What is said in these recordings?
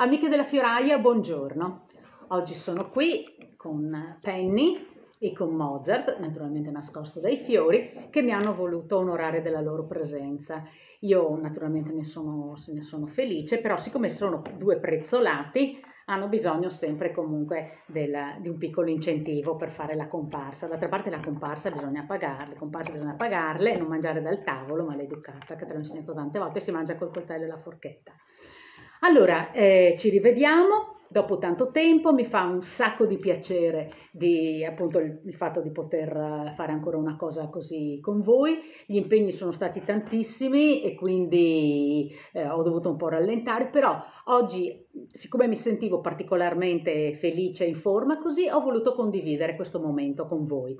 Amiche della fioraia, buongiorno. Oggi sono qui con Penny e con Mozart, naturalmente nascosto dai fiori, che mi hanno voluto onorare della loro presenza. Io naturalmente ne sono, ne sono felice, però siccome sono due prezzolati, hanno bisogno sempre comunque del, di un piccolo incentivo per fare la comparsa. D'altra parte la comparsa bisogna pagarle, comparsa bisogna pagarle, non mangiare dal tavolo, maleducata, che te l'ho insegnato tante volte, si mangia col coltello e la forchetta. Allora, eh, ci rivediamo dopo tanto tempo, mi fa un sacco di piacere di, appunto, il, il, fatto di poter eh, fare ancora una cosa così con voi. Gli impegni sono stati tantissimi e quindi eh, ho dovuto un po' rallentare, però oggi, siccome mi sentivo particolarmente felice e in forma, così ho voluto condividere questo momento con voi.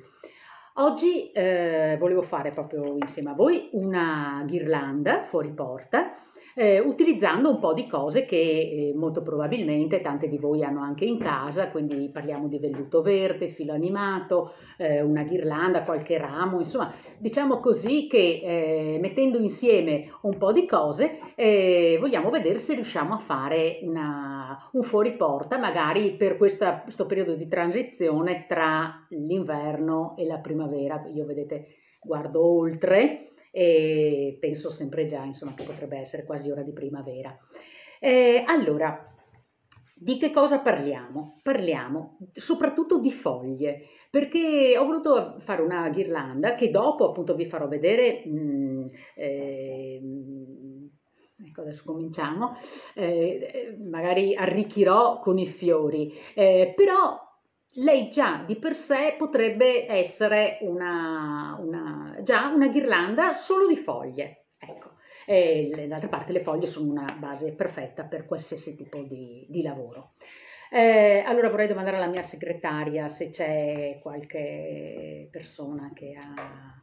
Oggi eh, volevo fare proprio insieme a voi una ghirlanda fuori porta eh, utilizzando un po' di cose che eh, molto probabilmente tante di voi hanno anche in casa, quindi parliamo di velluto verde, filo animato, eh, una ghirlanda, qualche ramo, insomma diciamo così che eh, mettendo insieme un po' di cose eh, vogliamo vedere se riusciamo a fare una, un fuori porta magari per questa, questo periodo di transizione tra l'inverno e la primavera. Io vedete guardo oltre e penso sempre già insomma, che potrebbe essere quasi ora di primavera. Eh, allora, di che cosa parliamo? Parliamo soprattutto di foglie, perché ho voluto fare una ghirlanda che dopo appunto vi farò vedere. Mm, eh, ecco adesso cominciamo, eh, magari arricchirò con i fiori, eh, però lei già di per sé potrebbe essere una, una, già una ghirlanda solo di foglie. Ecco. E d'altra parte le foglie sono una base perfetta per qualsiasi tipo di, di lavoro. Eh, allora vorrei domandare alla mia segretaria se c'è qualche persona che ha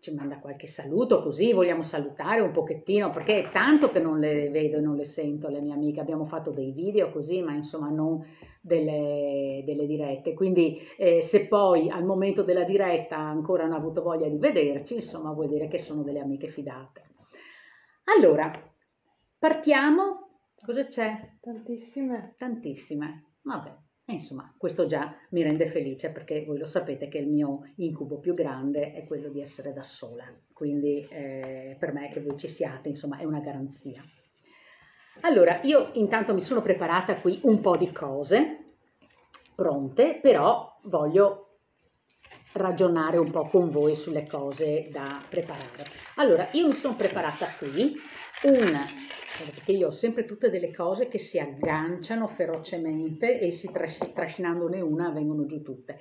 ci manda qualche saluto, così vogliamo salutare un pochettino, perché è tanto che non le vedo e non le sento le mie amiche, abbiamo fatto dei video così, ma insomma non delle, delle dirette, quindi eh, se poi al momento della diretta ancora hanno avuto voglia di vederci, insomma vuol dire che sono delle amiche fidate. Allora, partiamo, cosa c'è? Tantissime. Tantissime, vabbè. Insomma, questo già mi rende felice perché voi lo sapete che il mio incubo più grande è quello di essere da sola, quindi eh, per me che voi ci siate, insomma, è una garanzia. Allora, io intanto mi sono preparata qui un po' di cose pronte, però voglio ragionare un po' con voi sulle cose da preparare. Allora, io mi sono preparata qui un perché io ho sempre tutte delle cose che si agganciano ferocemente e si trasc- trascinandone una vengono giù tutte.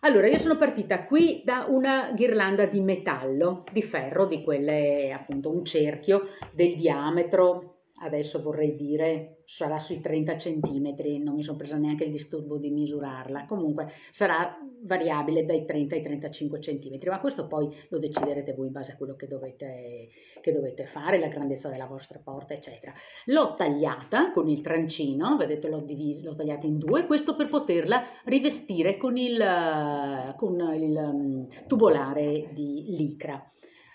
Allora, io sono partita qui da una ghirlanda di metallo, di ferro, di quelle appunto un cerchio del diametro adesso vorrei dire sarà sui 30 centimetri, non mi sono presa neanche il disturbo di misurarla, comunque sarà variabile dai 30 ai 35 centimetri, ma questo poi lo deciderete voi in base a quello che dovete, che dovete fare, la grandezza della vostra porta, eccetera. L'ho tagliata con il trancino, vedete l'ho, divisa, l'ho tagliata in due, questo per poterla rivestire con il, con il um, tubolare di licra.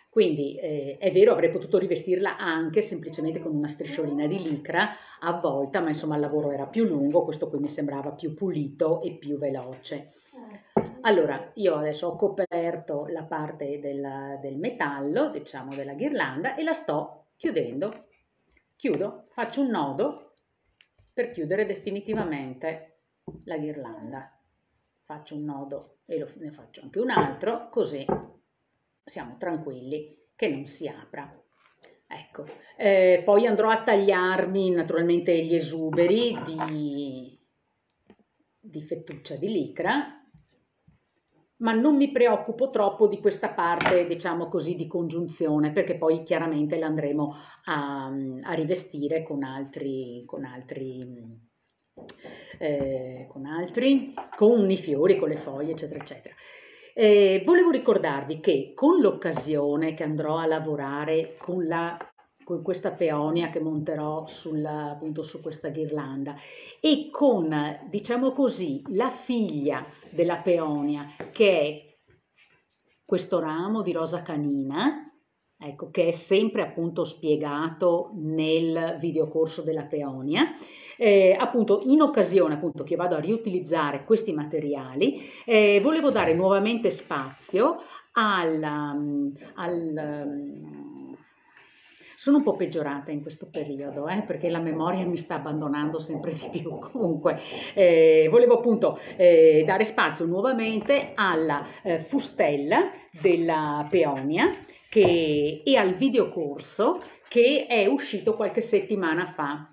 Quindi eh, è vero, avrei potuto rivestirla anche semplicemente con una strisciolina di licra avvolta, ma insomma il lavoro era più lungo, questo qui mi sembrava più pulito e più veloce. Allora, io adesso ho coperto la parte del, del metallo, diciamo della ghirlanda, e la sto chiudendo. Chiudo, faccio un nodo per chiudere definitivamente la ghirlanda. Faccio un nodo e lo, ne faccio anche un altro, così siamo tranquilli che non si apra. Ecco, eh, poi andrò a tagliarmi naturalmente gli esuberi di, di fettuccia di licra, ma non mi preoccupo troppo di questa parte, diciamo così, di congiunzione, perché poi chiaramente l'andremo a, a rivestire con altri, con altri eh, con altri, con i fiori, con le foglie, eccetera, eccetera. Eh, volevo ricordarvi che con l'occasione che andrò a lavorare con, la, con questa peonia che monterò sulla, appunto su questa ghirlanda e con, diciamo così, la figlia della peonia che è questo ramo di rosa canina, ecco, che è sempre appunto spiegato nel videocorso della peonia. Eh, appunto in occasione appunto che vado a riutilizzare questi materiali eh, volevo dare nuovamente spazio al, al sono un po' peggiorata in questo periodo eh, perché la memoria mi sta abbandonando sempre di più. Comunque, eh, volevo appunto eh, dare spazio nuovamente alla eh, fustella della peonia che, e al videocorso che è uscito qualche settimana fa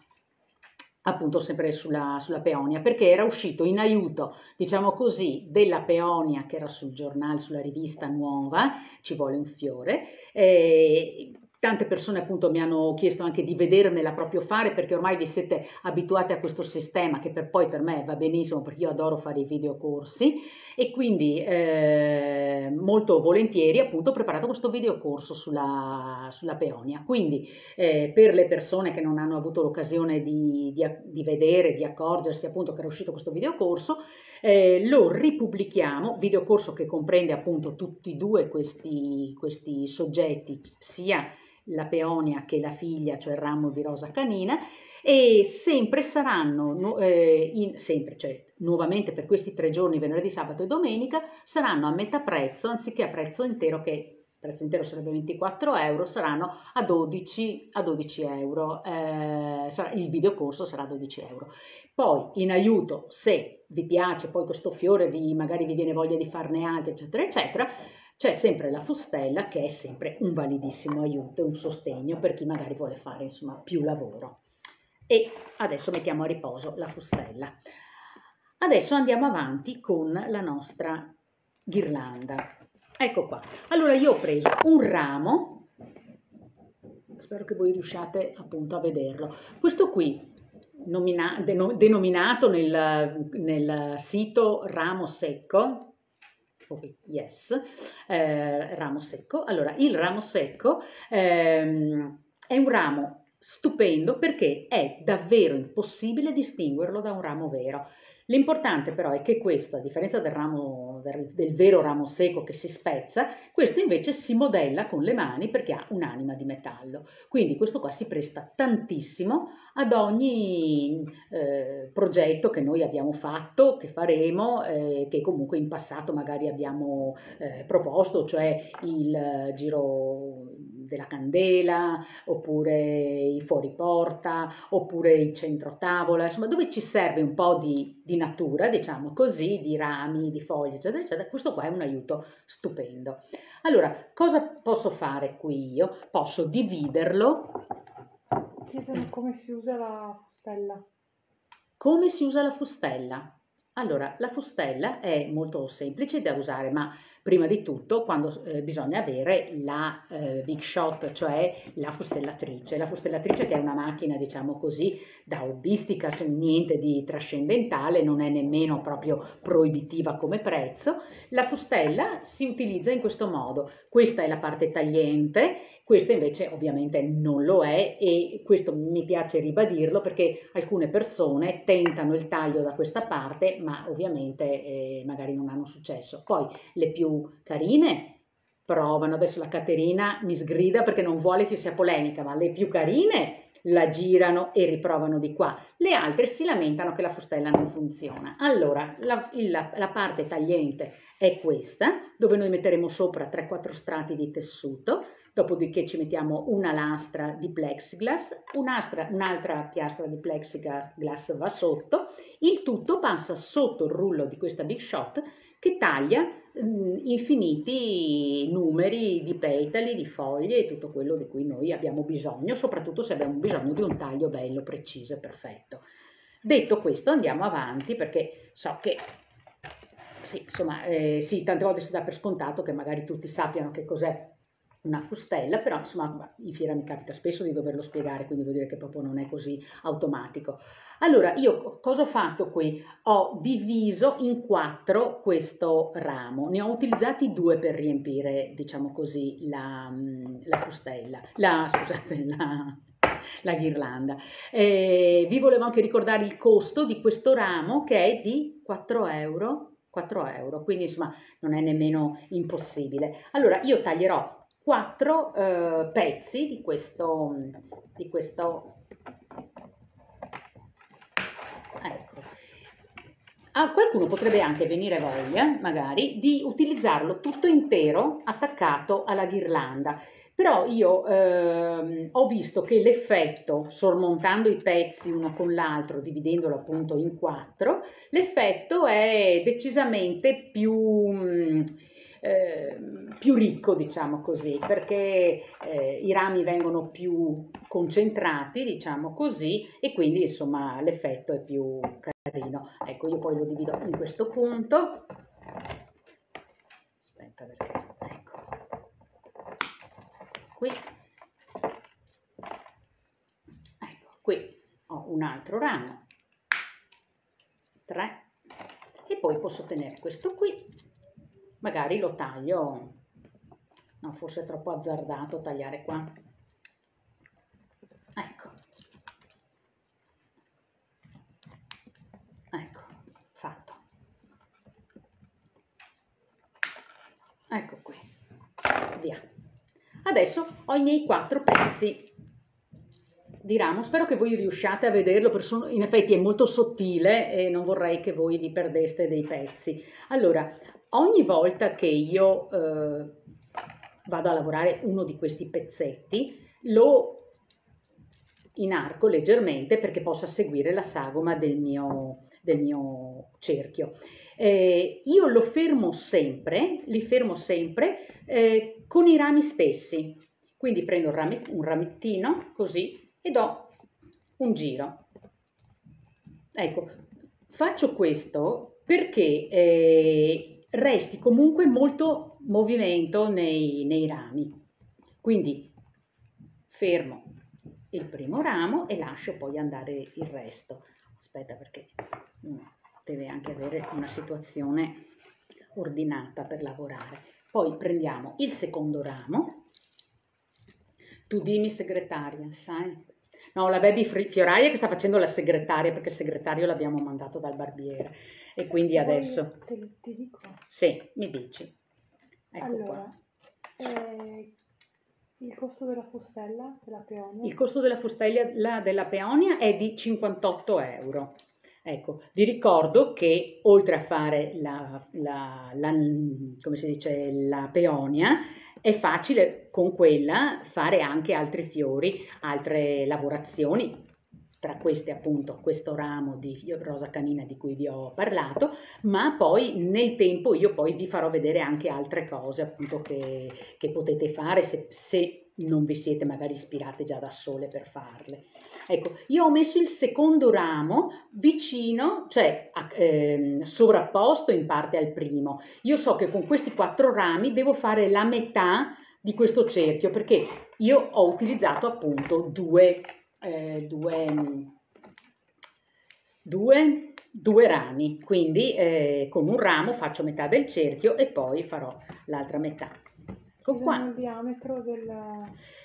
appunto sempre sulla, sulla, peonia, perché era uscito in aiuto, diciamo così, della peonia che era sul giornale, sulla rivista nuova, ci vuole un fiore, eh, Tante persone appunto mi hanno chiesto anche di vedermela proprio fare perché ormai vi siete abituati a questo sistema che per poi per me va benissimo perché io adoro fare i videocorsi e quindi eh, molto volentieri appunto ho preparato questo videocorso sulla, sulla peonia. Quindi eh, per le persone che non hanno avuto l'occasione di, di, di, vedere, di accorgersi appunto che era uscito questo videocorso, eh, lo ripubblichiamo, videocorso che comprende appunto tutti e due questi, questi soggetti, sia la peonia che la figlia, cioè il ramo di rosa canina, e sempre saranno, eh, in, sempre, cioè nuovamente per questi tre giorni, venerdì, sabato e domenica, saranno a metà prezzo, anziché a prezzo intero che prezzo intero sarebbe 24 euro, saranno a 12, a 12 euro, eh, sarà, il videocorso sarà a 12 euro. Poi in aiuto, se vi piace poi questo fiore, vi, magari vi viene voglia di farne altri, eccetera, eccetera, c'è sempre la fustella che è sempre un validissimo aiuto, un sostegno per chi magari vuole fare insomma più lavoro. E adesso mettiamo a riposo la fustella. Adesso andiamo avanti con la nostra ghirlanda. Ecco qua. Allora io ho preso un ramo, spero che voi riusciate appunto a vederlo. Questo qui nomina, denominato nel, nel sito ramo secco, Okay, yes, eh, ramo secco. Allora, il ramo secco ehm, è un ramo stupendo perché è davvero impossibile distinguerlo da un ramo vero. L'importante però è che questo, a differenza del, ramo, del, del, vero ramo secco che si spezza, questo invece si modella con le mani perché ha un'anima di metallo. Quindi questo qua si presta tantissimo ad ogni eh, progetto che noi abbiamo fatto, che faremo, eh, che comunque in passato magari abbiamo eh, proposto, cioè il giro della candela, oppure i fuoriporta, oppure il centro tavola, insomma dove ci serve un po' di, di natura, diciamo così, di rami, di foglie, eccetera, eccetera, questo qua è un aiuto stupendo. Allora, cosa posso fare qui io? Posso dividerlo. Chiedono come si usa la fustella. Come si usa la fustella? Allora, la fustella è molto semplice da usare, ma prima di tutto quando eh, bisogna avere la eh, big shot, cioè la fustellatrice. La fustellatrice che è una macchina, diciamo così, da hobbistica, niente di trascendentale, non è nemmeno proprio proibitiva come prezzo. La fustella si utilizza in questo modo. Questa è la parte tagliente, questa invece ovviamente non lo è e questo mi piace ribadirlo perché alcune persone tentano il taglio da questa parte, ma ovviamente eh, magari non hanno successo. Poi le più carine provano, adesso la Caterina mi sgrida perché non vuole che sia polemica, ma le più carine la girano e riprovano di qua, le altre si lamentano che la fustella non funziona. Allora, la, la, la parte tagliente è questa, dove noi metteremo sopra 3-4 strati di tessuto, dopodiché ci mettiamo una lastra di plexiglass, un'altra piastra di plexiglass va sotto, il tutto passa sotto il rullo di questa big shot che taglia infiniti numeri di petali, di foglie e tutto quello di cui noi abbiamo bisogno, soprattutto se abbiamo bisogno di un taglio bello, preciso e perfetto. Detto questo andiamo avanti perché so che sì, insomma, eh, sì, tante volte si dà per scontato che magari tutti sappiano che cos'è una fustella, però insomma in fiera mi capita spesso di doverlo spiegare, quindi vuol dire che proprio non è così automatico. Allora, io cosa ho fatto qui? Ho diviso in quattro questo ramo, ne ho utilizzati due per riempire, diciamo così, la, la fustella, la, scusate, la, la ghirlanda. Eh, vi volevo anche ricordare il costo di questo ramo che è di 4 euro 4 euro, quindi insomma non è nemmeno impossibile. Allora io taglierò quattro eh, pezzi di questo, di questo ecco. A qualcuno potrebbe anche venire voglia, magari, di utilizzarlo tutto intero attaccato alla ghirlanda. Però io eh, ho visto che l'effetto, sormontando i pezzi uno con l'altro, dividendolo appunto in quattro, l'effetto è decisamente più... Mh, eh, più ricco, diciamo così, perché eh, i rami vengono più concentrati, diciamo così, e quindi insomma l'effetto è più carino. Ecco, io poi lo divido in questo punto. Aspetta perché, ecco. Qui. Ecco, qui ho un altro ramo. Tre. E poi posso tenere questo qui magari lo taglio, no, forse è troppo azzardato tagliare qua. Ecco. Ecco, fatto. Ecco qui. Via. Adesso ho i miei quattro pezzi di ramo. Spero che voi riusciate a vederlo, in effetti è molto sottile e non vorrei che voi vi perdeste dei pezzi. Allora, ogni volta che io eh, vado a lavorare uno di questi pezzetti, lo inarco leggermente perché possa seguire la sagoma del mio, del mio cerchio. Eh, io lo fermo sempre, li fermo sempre eh, con i rami stessi. Quindi prendo un, rame, un ramettino così e do un giro. Ecco, faccio questo perché eh, resti comunque molto movimento nei, nei rami. Quindi fermo il primo ramo e lascio poi andare il resto. Aspetta perché deve anche avere una situazione ordinata per lavorare. Poi prendiamo il secondo ramo. Tu dimmi segretaria, sai? No, la baby fioraia che sta facendo la segretaria perché il segretario l'abbiamo mandato dal barbiere e quindi adesso... Te, ti dico. Sì, mi dici. Ecco allora, eh, il costo della fustella della peonia? Il costo della fustella della peonia è di 58 euro. Ecco, vi ricordo che oltre a fare la, la, la, come si dice, la peonia, è facile con quella fare anche altri fiori, altre lavorazioni, tra queste appunto questo ramo di rosa canina di cui vi ho parlato, ma poi nel tempo io poi vi farò vedere anche altre cose appunto che, che potete fare se, se non vi siete magari ispirate già da sole per farle. Ecco, io ho messo il secondo ramo vicino, cioè eh, sovrapposto in parte al primo. Io so che con questi quattro rami devo fare la metà di questo cerchio perché io ho utilizzato appunto due, eh, due, due, due rami, quindi eh, con un ramo faccio metà del cerchio e poi farò l'altra metà. Ecco qua. Il diametro del...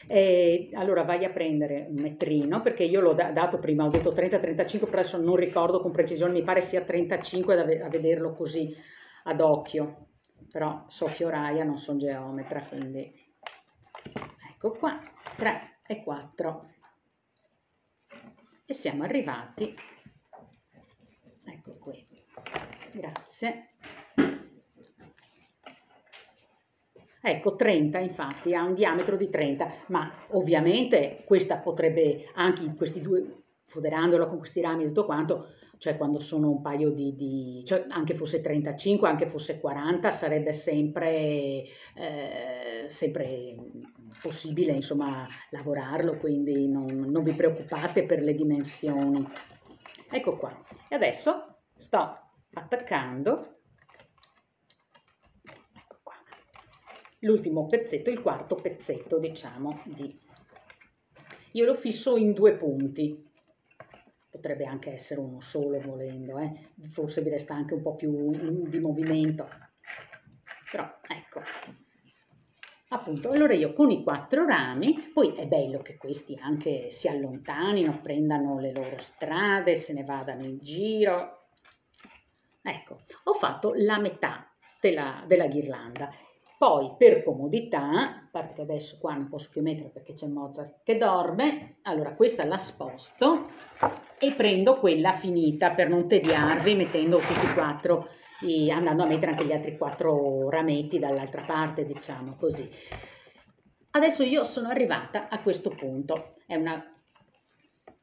Eh, allora vai a prendere un metrino, perché io l'ho da- dato prima, ho detto 30-35, però adesso non ricordo con precisione, mi pare sia 35 a vederlo così ad occhio. Però so fioraia, non sono geometra, quindi... Ecco qua, 3 e 4. E siamo arrivati. Ecco qui. Grazie. Ecco, 30 infatti, ha un diametro di 30, ma ovviamente questa potrebbe, anche questi due, foderandola con questi rami e tutto quanto, cioè quando sono un paio di, di cioè anche fosse 35, anche fosse 40, sarebbe sempre, eh, sempre possibile insomma lavorarlo, quindi non, non vi preoccupate per le dimensioni. Ecco qua, e adesso sto attaccando l'ultimo pezzetto, il quarto pezzetto, diciamo, di... Io lo fisso in due punti, potrebbe anche essere uno solo volendo, eh? forse vi resta anche un po' più di movimento, però ecco. Appunto, allora io con i quattro rami, poi è bello che questi anche si allontanino, prendano le loro strade, se ne vadano in giro. Ecco, ho fatto la metà della, della ghirlanda poi per comodità parte che adesso qua non posso più mettere perché c'è Mozart che dorme, allora questa la sposto e prendo quella finita per non tediarvi mettendo tutti e quattro, andando a mettere anche gli altri quattro rametti dall'altra parte, diciamo così. Adesso io sono arrivata a questo punto, è una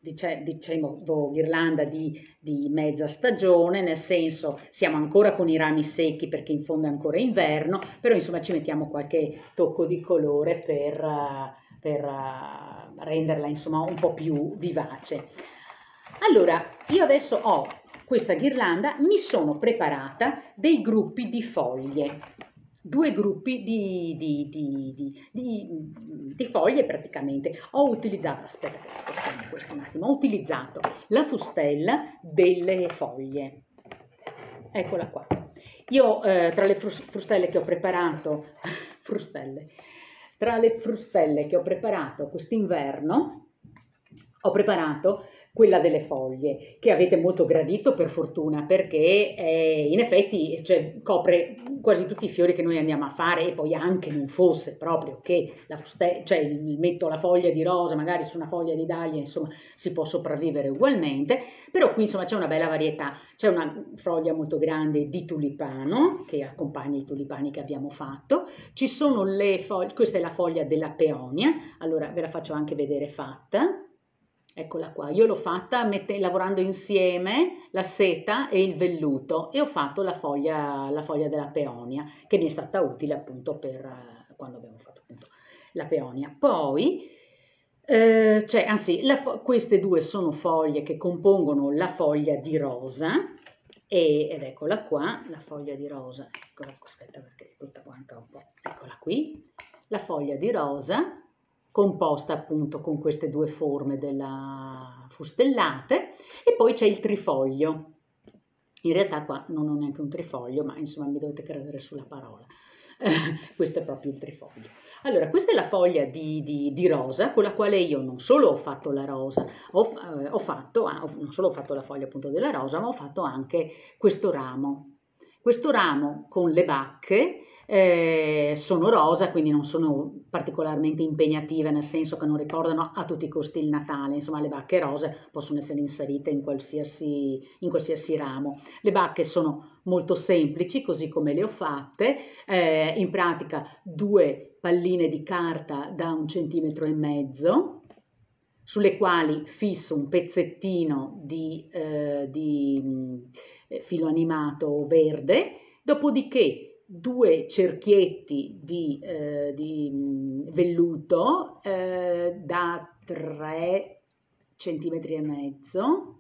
dice, diciamo, ghirlanda di, di, mezza stagione, nel senso siamo ancora con i rami secchi perché in fondo è ancora inverno, però insomma ci mettiamo qualche tocco di colore per, per uh, renderla insomma un po' più vivace. Allora, io adesso ho questa ghirlanda, mi sono preparata dei gruppi di foglie due gruppi di, di, di, di, foglie praticamente. Ho utilizzato, aspetta che spostiamo questo un attimo, ho utilizzato la fustella delle foglie. Eccola qua. Io eh, tra le frustelle che ho preparato, frustelle, tra le frustelle che ho preparato quest'inverno, ho preparato quella delle foglie, che avete molto gradito per fortuna, perché eh, in effetti cioè, copre quasi tutti i fiori che noi andiamo a fare e poi anche non fosse proprio che la cioè, metto la foglia di rosa, magari su una foglia di daglia, insomma, si può sopravvivere ugualmente, però qui insomma c'è una bella varietà, c'è una foglia molto grande di tulipano che accompagna i tulipani che abbiamo fatto, ci sono le foglie, questa è la foglia della peonia, allora ve la faccio anche vedere fatta, Eccola qua, io l'ho fatta mette, lavorando insieme la seta e il velluto e ho fatto la foglia, la foglia della peonia che mi è stata utile appunto per uh, quando abbiamo fatto appunto la peonia. Poi, eh, cioè, anzi, la, queste due sono foglie che compongono la foglia di rosa e, ed eccola qua, la foglia di rosa, eccola, aspetta perché è tutta quanta un po', eccola qui, la foglia di rosa composta appunto con queste due forme della fustellate e poi c'è il trifoglio. In realtà qua non ho neanche un trifoglio, ma insomma mi dovete credere sulla parola. questo è proprio il trifoglio. Allora, questa è la foglia di, di, di, rosa con la quale io non solo ho fatto la rosa, ho, eh, ho fatto, ah, non solo ho fatto la foglia appunto della rosa, ma ho fatto anche questo ramo. Questo ramo con le bacche eh, sono rosa, quindi non sono particolarmente impegnative, nel senso che non ricordano a tutti i costi il Natale, insomma le bacche rose possono essere inserite in qualsiasi, in qualsiasi ramo. Le bacche sono molto semplici, così come le ho fatte, eh, in pratica due palline di carta da un centimetro e mezzo, sulle quali fisso un pezzettino di, eh, di eh, filo animato verde, dopodiché due cerchietti di, eh, di mm, velluto eh, da 3 centimetri e mezzo.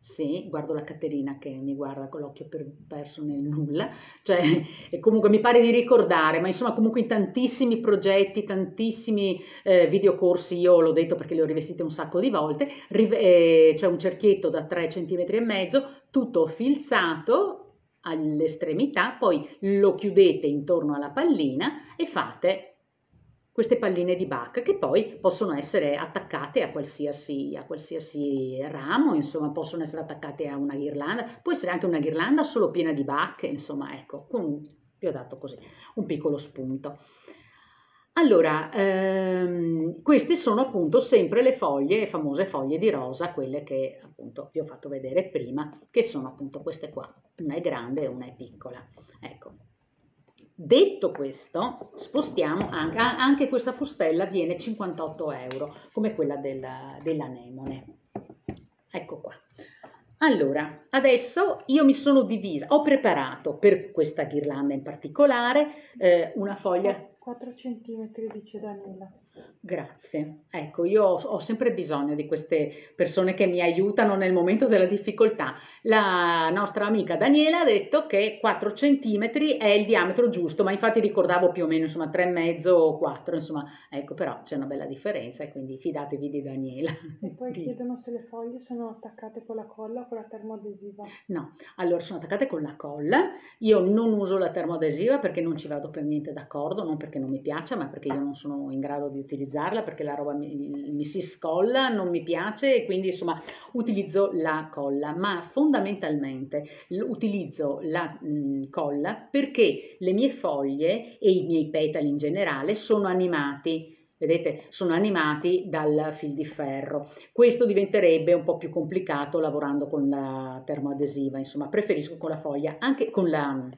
Sì, guardo la Caterina che mi guarda con l'occhio per, perso nel nulla, cioè comunque mi pare di ricordare, ma insomma comunque in tantissimi progetti, tantissimi eh, videocorsi, io l'ho detto perché li ho rivestiti un sacco di volte, eh, c'è un cerchietto da 3 centimetri e mezzo, tutto filzato, all'estremità, poi lo chiudete intorno alla pallina e fate queste palline di bacca che poi possono essere attaccate a qualsiasi, a qualsiasi ramo, insomma possono essere attaccate a una ghirlanda, può essere anche una ghirlanda solo piena di bacche, insomma ecco, con, vi ho dato così un piccolo spunto. Allora, ehm, queste sono appunto sempre le foglie, le famose foglie di rosa, quelle che appunto vi ho fatto vedere prima, che sono appunto queste qua, una è grande e una è piccola. Ecco. Detto questo, spostiamo anche, anche questa fustella viene 58 euro, come quella della, dell'anemone. Ecco qua. Allora, adesso io mi sono divisa, ho preparato per questa ghirlanda in particolare eh, una foglia 4 centimetri, dice Daniela. Grazie. Ecco, io ho, ho, sempre bisogno di queste persone che mi aiutano nel momento della difficoltà. La nostra amica Daniela ha detto che 4 centimetri è il diametro giusto, ma infatti ricordavo più o meno, insomma, 3,5 o 4, insomma, ecco, però c'è una bella differenza e quindi fidatevi di Daniela. E poi di... chiedono se le foglie sono attaccate con la colla o con la termoadesiva. No, allora sono attaccate con la colla. Io non uso la termoadesiva perché non ci vado per niente d'accordo, non perché non mi piaccia, ma perché io non sono in grado di utilizzarla perché la roba mi, mi, si scolla, non mi piace e quindi insomma utilizzo la colla, ma fondamentalmente utilizzo la mh, colla perché le mie foglie e i miei petali in generale sono animati. Vedete? Sono animati dal fil di ferro. Questo diventerebbe un po' più complicato lavorando con la termoadesiva. Insomma preferisco con la foglia anche con la,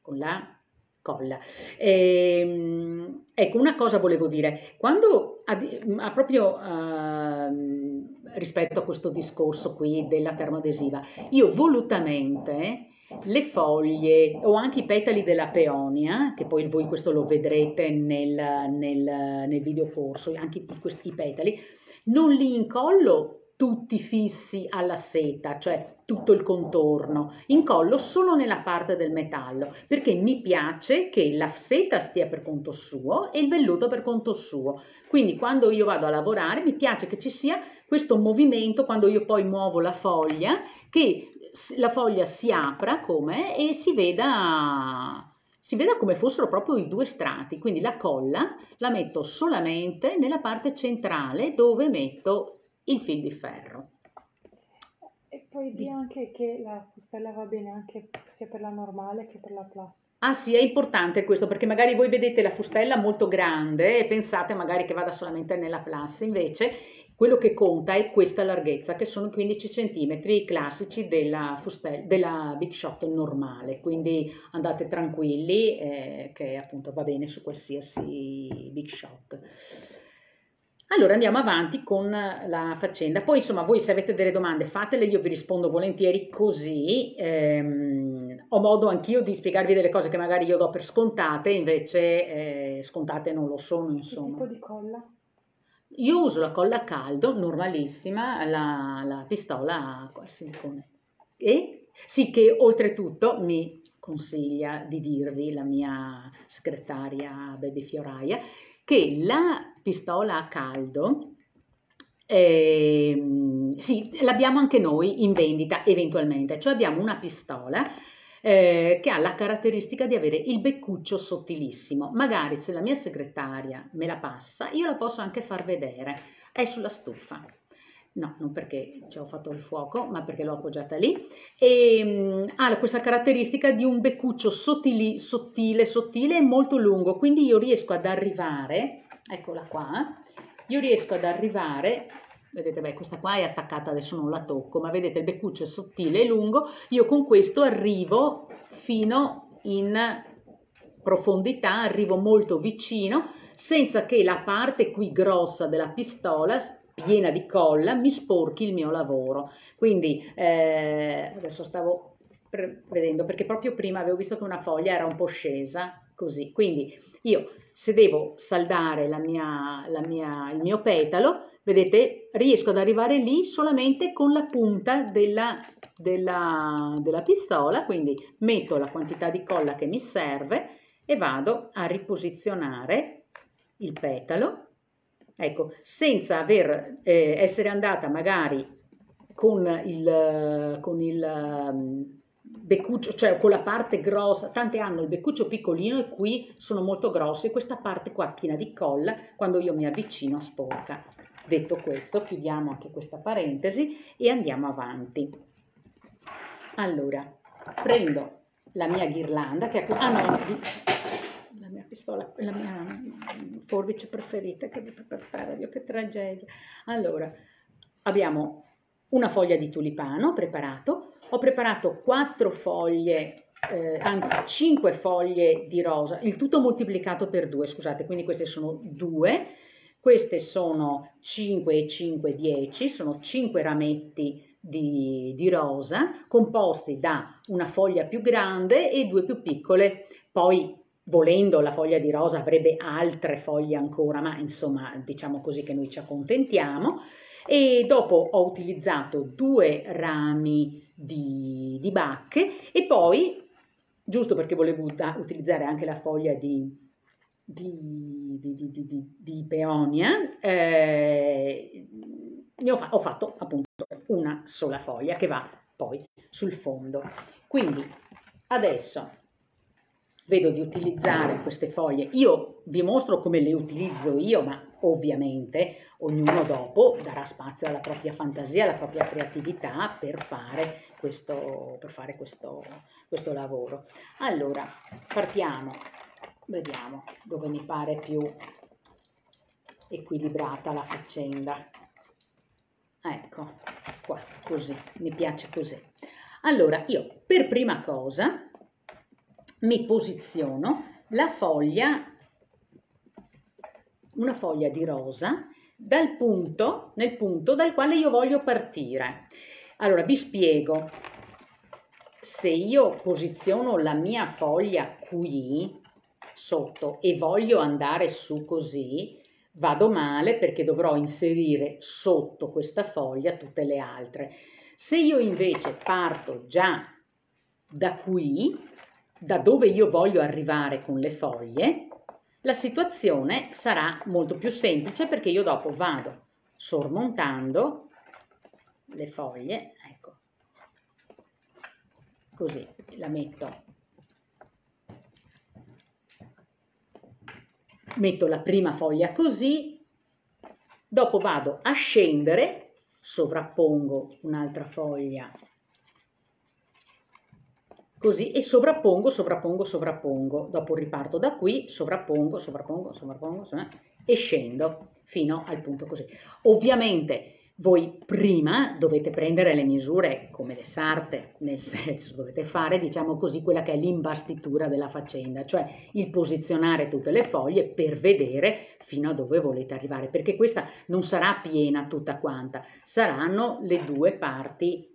con la colla. Ehm, ecco una cosa volevo dire. Quando a, a proprio uh, rispetto a questo discorso qui della termoadesiva io volutamente le foglie o anche i petali della peonia, che poi voi questo lo vedrete nel, nel, nel video corso, anche questi petali, non li incollo tutti fissi alla seta, cioè tutto il contorno, incollo solo nella parte del metallo, perché mi piace che la seta stia per conto suo e il velluto per conto suo. Quindi quando io vado a lavorare mi piace che ci sia questo movimento, quando io poi muovo la foglia, che la foglia si apra come e si veda si veda come fossero proprio i due strati, quindi la colla la metto solamente nella parte centrale dove metto il fil di ferro. E poi di anche che la fustella va bene anche sia per la normale che per la plus. Ah sì, è importante questo perché magari voi vedete la fustella molto grande e pensate magari che vada solamente nella plus, invece quello che conta è questa larghezza, che sono 15 cm classici della, fustella, della Big Shot normale, quindi andate tranquilli eh, che appunto va bene su qualsiasi Big Shot. Allora andiamo avanti con la faccenda. Poi insomma voi se avete delle domande fatele, io vi rispondo volentieri così. Ehm, ho modo anch'io di spiegarvi delle cose che magari io do per scontate, invece eh, scontate non lo sono insomma. Che tipo di colla? Io uso la colla a caldo, normalissima, la, la pistola al silicone. E sì che oltretutto mi consiglia di dirvi la mia segretaria Baby Fioraia che la pistola a caldo eh, sì, l'abbiamo anche noi in vendita eventualmente, cioè abbiamo una pistola eh, che ha la caratteristica di avere il beccuccio sottilissimo. Magari se la mia segretaria me la passa, io la posso anche far vedere. È sulla stufa. No, non perché ci ho fatto il fuoco, ma perché l'ho appoggiata lì. E um, ha questa caratteristica di un beccuccio sottili, sottile, sottile e molto lungo. Quindi io riesco ad arrivare, eccola qua, io riesco ad arrivare vedete beh questa qua è attaccata adesso non la tocco ma vedete il beccuccio è sottile e lungo. Io con questo arrivo fino in profondità arrivo molto vicino senza che la parte qui grossa della pistola piena di colla mi sporchi il mio lavoro. Quindi eh, adesso stavo vedendo perché proprio prima avevo visto che una foglia era un po' scesa così. Quindi io se devo saldare la mia, la mia, il mio petalo Vedete, riesco ad arrivare lì solamente con la punta della, della, della pistola, quindi metto la quantità di colla che mi serve e vado a riposizionare il petalo, ecco, senza aver, eh, essere andata magari con il, con il beccuccio, cioè con la parte grossa, tante hanno il beccuccio piccolino e qui sono molto grossi, questa parte qua piena di colla, quando io mi avvicino sporca. Detto questo, chiudiamo anche questa parentesi e andiamo avanti. Allora, prendo la mia ghirlanda, che è ah no, la mia pistola, la mia forbice preferita che per terra, Dio che tragedia. Allora, abbiamo una foglia di tulipano preparato, ho preparato quattro foglie eh, anzi 5 foglie di rosa, il tutto moltiplicato per 2, scusate, quindi queste sono 2 queste sono 5 e 5, 10, sono 5 rametti di, di, rosa composti da una foglia più grande e due più piccole. Poi, volendo, la foglia di rosa avrebbe altre foglie ancora, ma insomma, diciamo così che noi ci accontentiamo. E dopo ho utilizzato due rami di, di bacche e poi, giusto perché volevo utilizzare anche la foglia di, di, di, peonia, eh, ne ho, fa- ho fatto appunto una sola foglia che va poi sul fondo. Quindi adesso vedo di utilizzare queste foglie. Io vi mostro come le utilizzo io, ma ovviamente ognuno dopo darà spazio alla propria fantasia, alla propria creatività per fare questo, per fare questo, questo lavoro. Allora, partiamo, vediamo dove mi pare più equilibrata la faccenda. Ecco, qua, così, mi piace così. Allora, io per prima cosa mi posiziono la foglia, una foglia di rosa, dal punto, nel punto dal quale io voglio partire. Allora, vi spiego. Se io posiziono la mia foglia qui sotto e voglio andare su così, vado male perché dovrò inserire sotto questa foglia tutte le altre. Se io invece parto già da qui, da dove io voglio arrivare con le foglie, la situazione sarà molto più semplice perché io dopo vado sormontando le foglie, ecco, così la metto, metto la prima foglia così, dopo vado a scendere, sovrappongo un'altra foglia così e sovrappongo, sovrappongo, sovrappongo, dopo riparto da qui, sovrappongo, sovrappongo, sovrappongo, sovrappongo e scendo fino al punto così. Ovviamente voi prima dovete prendere le misure come le sarte, nel senso dovete fare, diciamo così, quella che è l'imbastitura della faccenda, cioè il posizionare tutte le foglie per vedere fino a dove volete arrivare, perché questa non sarà piena tutta quanta, saranno le due parti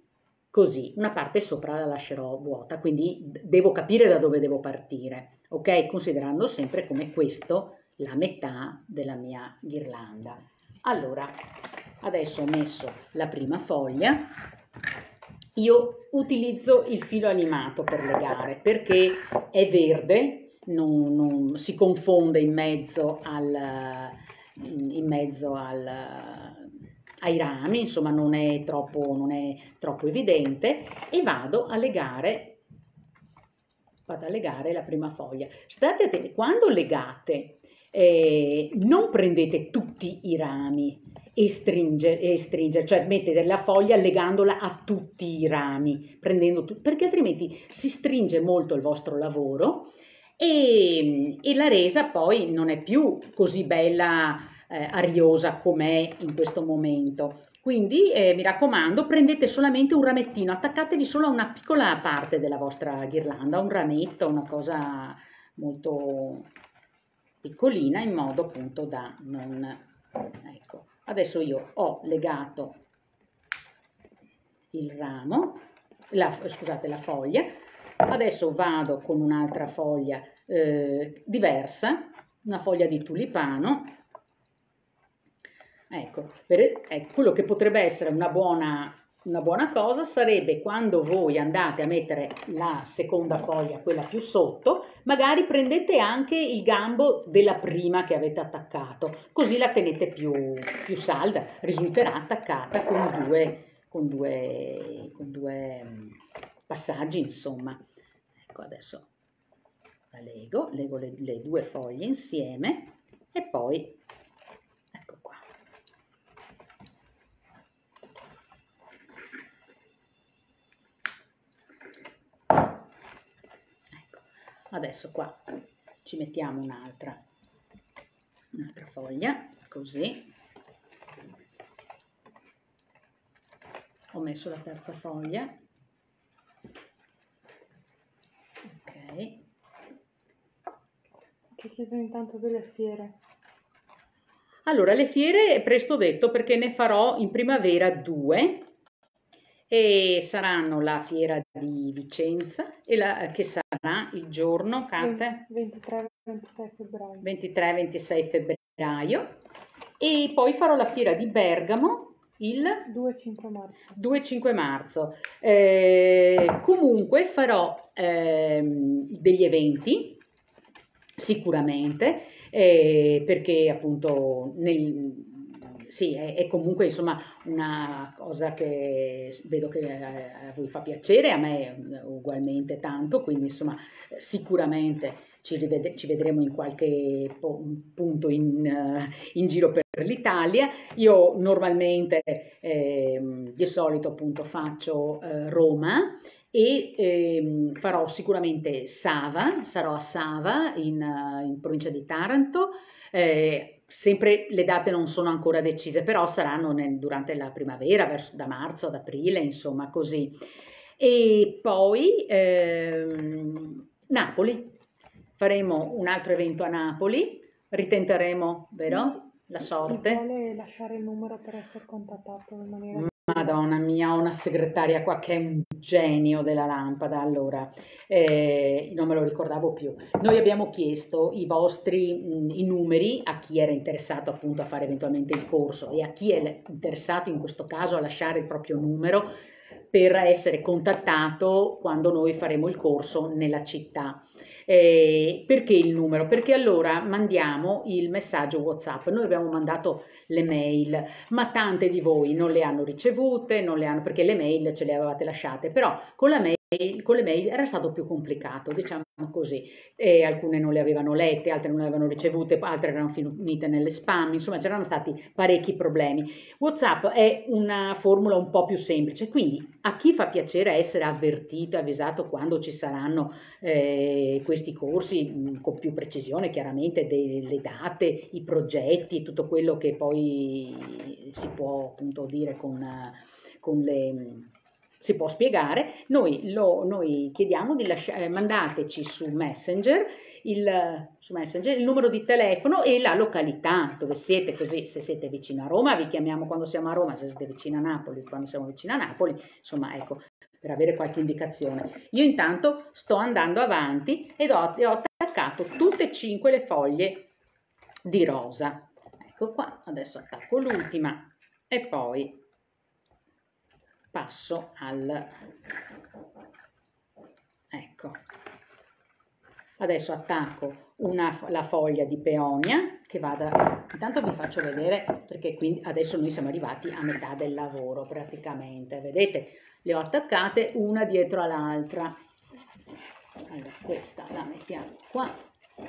così, una parte sopra la lascerò vuota, quindi devo capire da dove devo partire, ok? Considerando sempre come questo la metà della mia ghirlanda. Allora, adesso ho messo la prima foglia, io utilizzo il filo animato per legare perché è verde, non, non si confonde in mezzo al, in mezzo al ai rami, insomma non è troppo, non è troppo evidente, e vado a legare, vado a legare la prima foglia. State attenti, quando legate eh, non prendete tutti i rami e stringere, e stringere, cioè mettete la foglia legandola a tutti i rami, prendendo tu, perché altrimenti si stringe molto il vostro lavoro e, e la resa poi non è più così bella eh, ariosa com'è in questo momento. Quindi eh, mi raccomando, prendete solamente un ramettino, attaccatevi solo a una piccola parte della vostra ghirlanda, un rametto, una cosa molto piccolina in modo appunto da non... Ecco, adesso io ho legato il ramo, la, scusate la foglia, adesso vado con un'altra foglia eh, diversa, una foglia di tulipano, Ecco, per, ecco, quello che potrebbe essere una buona, una buona cosa sarebbe quando voi andate a mettere la seconda foglia, quella più sotto, magari prendete anche il gambo della prima che avete attaccato, così la tenete più, più salda, risulterà attaccata con due, con due, con due mm, passaggi, insomma. Ecco, adesso la lego, lego le, le due foglie insieme e poi adesso qua ci mettiamo un'altra un'altra foglia così. Ho messo la terza foglia. Ok. Che chiedono intanto delle fiere. Allora le fiere è presto detto perché ne farò in primavera due e saranno la fiera di Vicenza e la, che sarà il giorno, Cate? 23-26 febbraio. 23-26 febbraio e poi farò la fiera di Bergamo il 2-5 marzo. 2-5 marzo. Eh, comunque farò eh, degli eventi sicuramente eh, perché appunto nel, sì, è, è, comunque insomma una cosa che vedo che a voi fa piacere, a me ugualmente tanto, quindi insomma sicuramente ci, rivede- ci vedremo in qualche po- punto in, uh, in, giro per l'Italia. Io normalmente eh, di solito appunto faccio eh, Roma e eh, farò sicuramente Sava, sarò a Sava in, in provincia di Taranto. Eh, sempre le date non sono ancora decise, però saranno nel, durante la primavera, verso, da marzo ad aprile, insomma così. E poi ehm, Napoli, faremo un altro evento a Napoli, ritenteremo, vero? La sorte. Chi vuole lasciare il numero per essere contattato in maniera... Madonna mia, ho una segretaria qua che è un genio della lampada. Allora, eh, non me lo ricordavo più. Noi abbiamo chiesto i vostri mh, i numeri a chi era interessato appunto a fare eventualmente il corso e a chi è interessato in questo caso a lasciare il proprio numero per essere contattato quando noi faremo il corso nella città. Eh, perché il numero? Perché allora mandiamo il messaggio WhatsApp. Noi abbiamo mandato le mail, ma tante di voi non le hanno ricevute, non le hanno, perché le mail ce le avevate lasciate, però con la mail con le mail era stato più complicato, diciamo così. E alcune non le avevano lette, altre non le avevano ricevute, altre erano finite nelle spam, insomma c'erano stati parecchi problemi. WhatsApp è una formula un po' più semplice, quindi a chi fa piacere essere avvertito, avvisato quando ci saranno eh, questi corsi mh, con più precisione, chiaramente delle date, i progetti, tutto quello che poi si può appunto dire con, con le si può spiegare, noi, lo, noi chiediamo di lasciare, eh, mandateci su Messenger, il, su Messenger il numero di telefono e la località dove siete, così se siete vicino a Roma vi chiamiamo quando siamo a Roma, se siete vicino a Napoli quando siamo vicino a Napoli, insomma ecco, per avere qualche indicazione. Io intanto sto andando avanti ed ho, ho attaccato tutte e cinque le foglie di rosa. Ecco qua, adesso attacco l'ultima e poi passo al ecco. Adesso attacco una, la foglia di peonia che vada intanto vi faccio vedere perché qui adesso noi siamo arrivati a metà del lavoro praticamente. Vedete le ho attaccate una dietro all'altra. Allora questa la mettiamo qua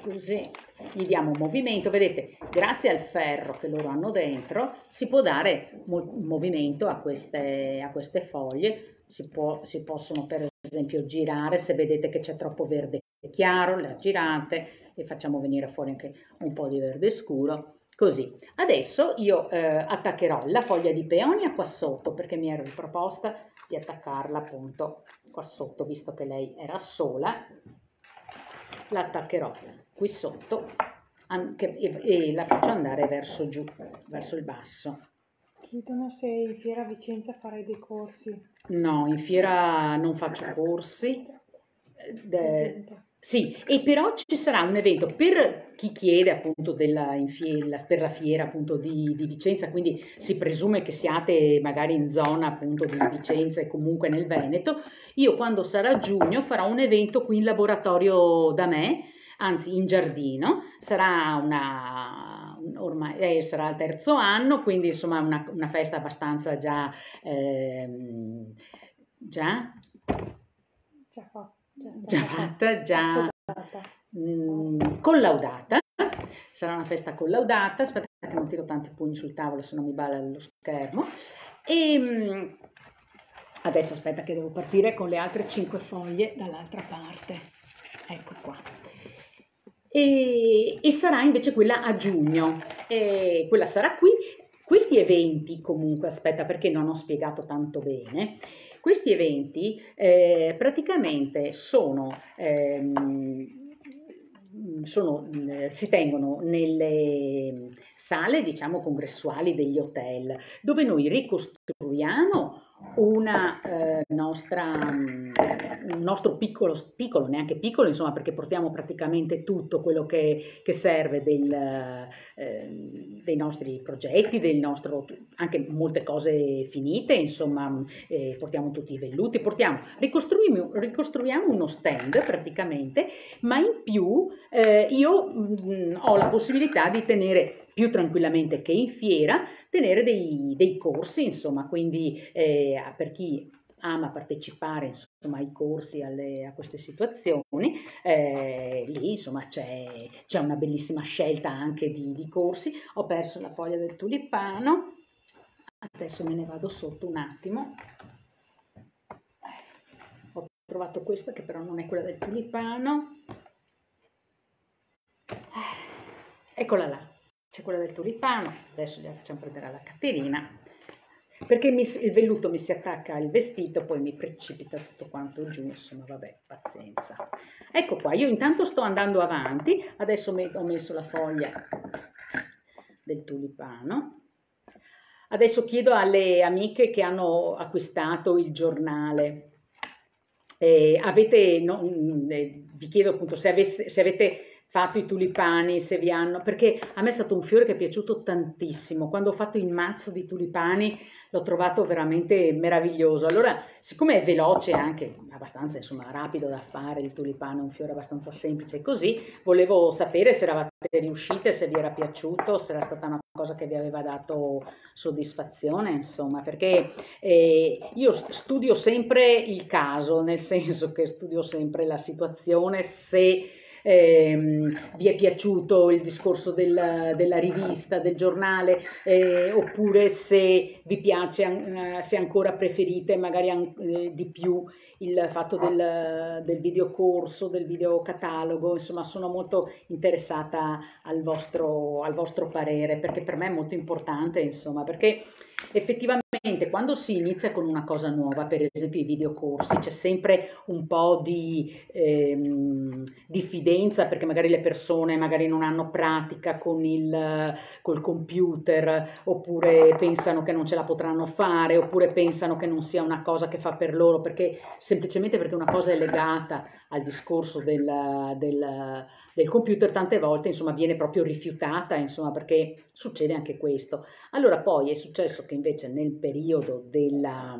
così gli diamo un movimento, vedete, grazie al ferro che loro hanno dentro si può dare un movimento a queste, a queste foglie, si, può, si possono per esempio girare, se vedete che c'è troppo verde chiaro, le girate e facciamo venire fuori anche un po' di verde scuro, così. Adesso io eh, attaccherò la foglia di peonia qua sotto perché mi ero riproposta di attaccarla appunto qua sotto, visto che lei era sola, l'attaccherò qui sotto anche, e, e, la faccio andare verso giù, verso il basso. Chiedono se in fiera a Vicenza farai dei corsi. No, in fiera non faccio corsi. De, sì, e però ci sarà un evento per chi chiede appunto della, fiera, per la fiera appunto di, di, Vicenza, quindi si presume che siate magari in zona appunto di Vicenza e comunque nel Veneto. Io quando sarà giugno farò un evento qui in laboratorio da me, anzi in giardino, sarà una, ormai eh, sarà il terzo anno, quindi insomma una, una festa abbastanza già, eh, già, già fatta già fatta, già collaudata. Sarà una festa collaudata. Aspetta che non tiro tanti pugni sul tavolo, se no mi balla lo schermo. E mh, mm, adesso aspetta che devo partire con le altre cinque foglie dall'altra parte. Ecco qua. E, e, sarà invece quella a giugno. E quella sarà qui. Questi eventi comunque, aspetta perché non ho spiegato tanto bene, questi eventi eh, praticamente sono, ehm, sono, eh, si tengono nelle sale diciamo congressuali degli hotel dove noi ricostruiamo una eh, nostra, um, un nostro piccolo, piccolo, neanche piccolo, insomma, perché portiamo praticamente tutto quello che, che serve del, eh, dei nostri progetti, del nostro, anche molte cose finite, insomma, eh, portiamo tutti i velluti, portiamo, ricostruiamo, ricostruiamo uno stand praticamente, ma in più eh, io mh, mm, ho la possibilità di tenere più tranquillamente che in fiera, tenere dei, dei corsi, insomma, quindi eh, per chi ama partecipare insomma, ai corsi, alle, a queste situazioni, eh, lì insomma c'è, c'è, una bellissima scelta anche di, di corsi. Ho perso la foglia del tulipano, adesso me ne vado sotto un attimo. Ho trovato questa che però non è quella del tulipano. Eccola là, c'è quella del tulipano, adesso gliela facciamo prendere alla Caterina perché mi, il velluto mi si attacca al vestito, poi mi precipita tutto quanto giù, insomma vabbè, pazienza. Ecco qua, io intanto sto andando avanti, adesso ho messo la foglia del tulipano. Adesso chiedo alle amiche che hanno acquistato il giornale, eh, avete, no, eh, vi chiedo appunto se, aveste, se avete fatto i tulipani, se vi hanno, perché a me è stato un fiore che è piaciuto tantissimo. Quando ho fatto il mazzo di tulipani l'ho trovato veramente meraviglioso. Allora, siccome è veloce anche abbastanza insomma rapido da fare, il tulipano è un fiore abbastanza semplice così, volevo sapere se eravate riuscite, se vi era piaciuto, se era stata una cosa che vi aveva dato soddisfazione, insomma, perché eh, io studio sempre il caso, nel senso che studio sempre la situazione, se ehm, vi è piaciuto il discorso del, della rivista, del giornale, eh, oppure se vi piace, eh, se ancora preferite magari eh, di più il fatto del, del videocorso, del videocatalogo, insomma sono molto interessata al vostro, al vostro parere perché per me è molto importante, insomma, perché effettivamente quando si inizia con una cosa nuova, per esempio i videocorsi, c'è sempre un po' di ehm, diffidenza perché magari le persone magari non hanno pratica con il col computer oppure pensano che non ce la potranno fare oppure pensano che non sia una cosa che fa per loro perché semplicemente perché una cosa è legata al discorso del, del del computer tante volte insomma viene proprio rifiutata insomma perché succede anche questo. Allora poi è successo che invece nel periodo della,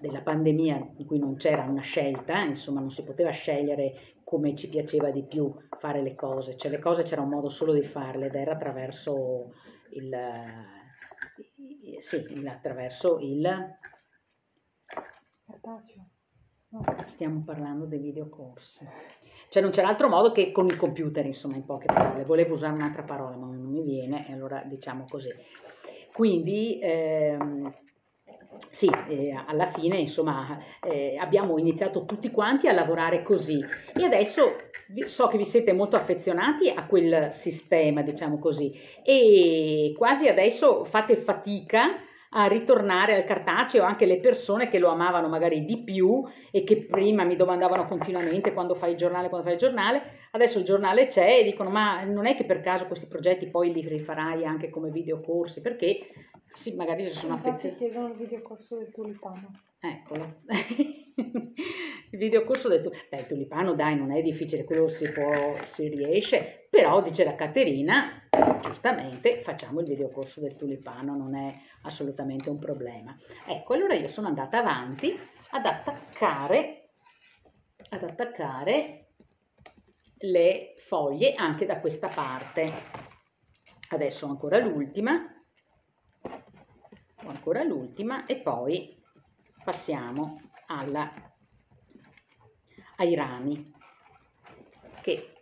della pandemia in cui non c'era una scelta insomma non si poteva scegliere come ci piaceva di più fare le cose. Cioè le cose c'era un modo solo di farle ed era attraverso il sì, attraverso il stiamo parlando dei videocorsi cioè non c'era altro modo che con il computer, insomma, in poche parole. Volevo usare un'altra parola, ma non mi viene, e allora diciamo così. Quindi, ehm, sì, eh, alla fine, insomma, eh, abbiamo iniziato tutti quanti a lavorare così e adesso so che vi siete molto affezionati a quel sistema, diciamo così, e quasi adesso fate fatica a ritornare al cartaceo, anche le persone che lo amavano magari di più e che prima mi domandavano continuamente quando fai il giornale, quando fai il giornale, adesso il giornale c'è e dicono ma non è che per caso questi progetti poi li rifarai anche come videocorsi, perché sì, magari ci sono affezionati. chiedono il videocorso del tulipano. Eccolo. il videocorso del tulipano. Beh, il tulipano dai, non è difficile, quello si può, si riesce, però dice la Caterina, giustamente facciamo il videocorso del tulipano, non è assolutamente un problema. Ecco, allora io sono andata avanti ad attaccare, ad attaccare le foglie anche da questa parte. Adesso ancora l'ultima ancora l'ultima e poi passiamo alla, ai rami che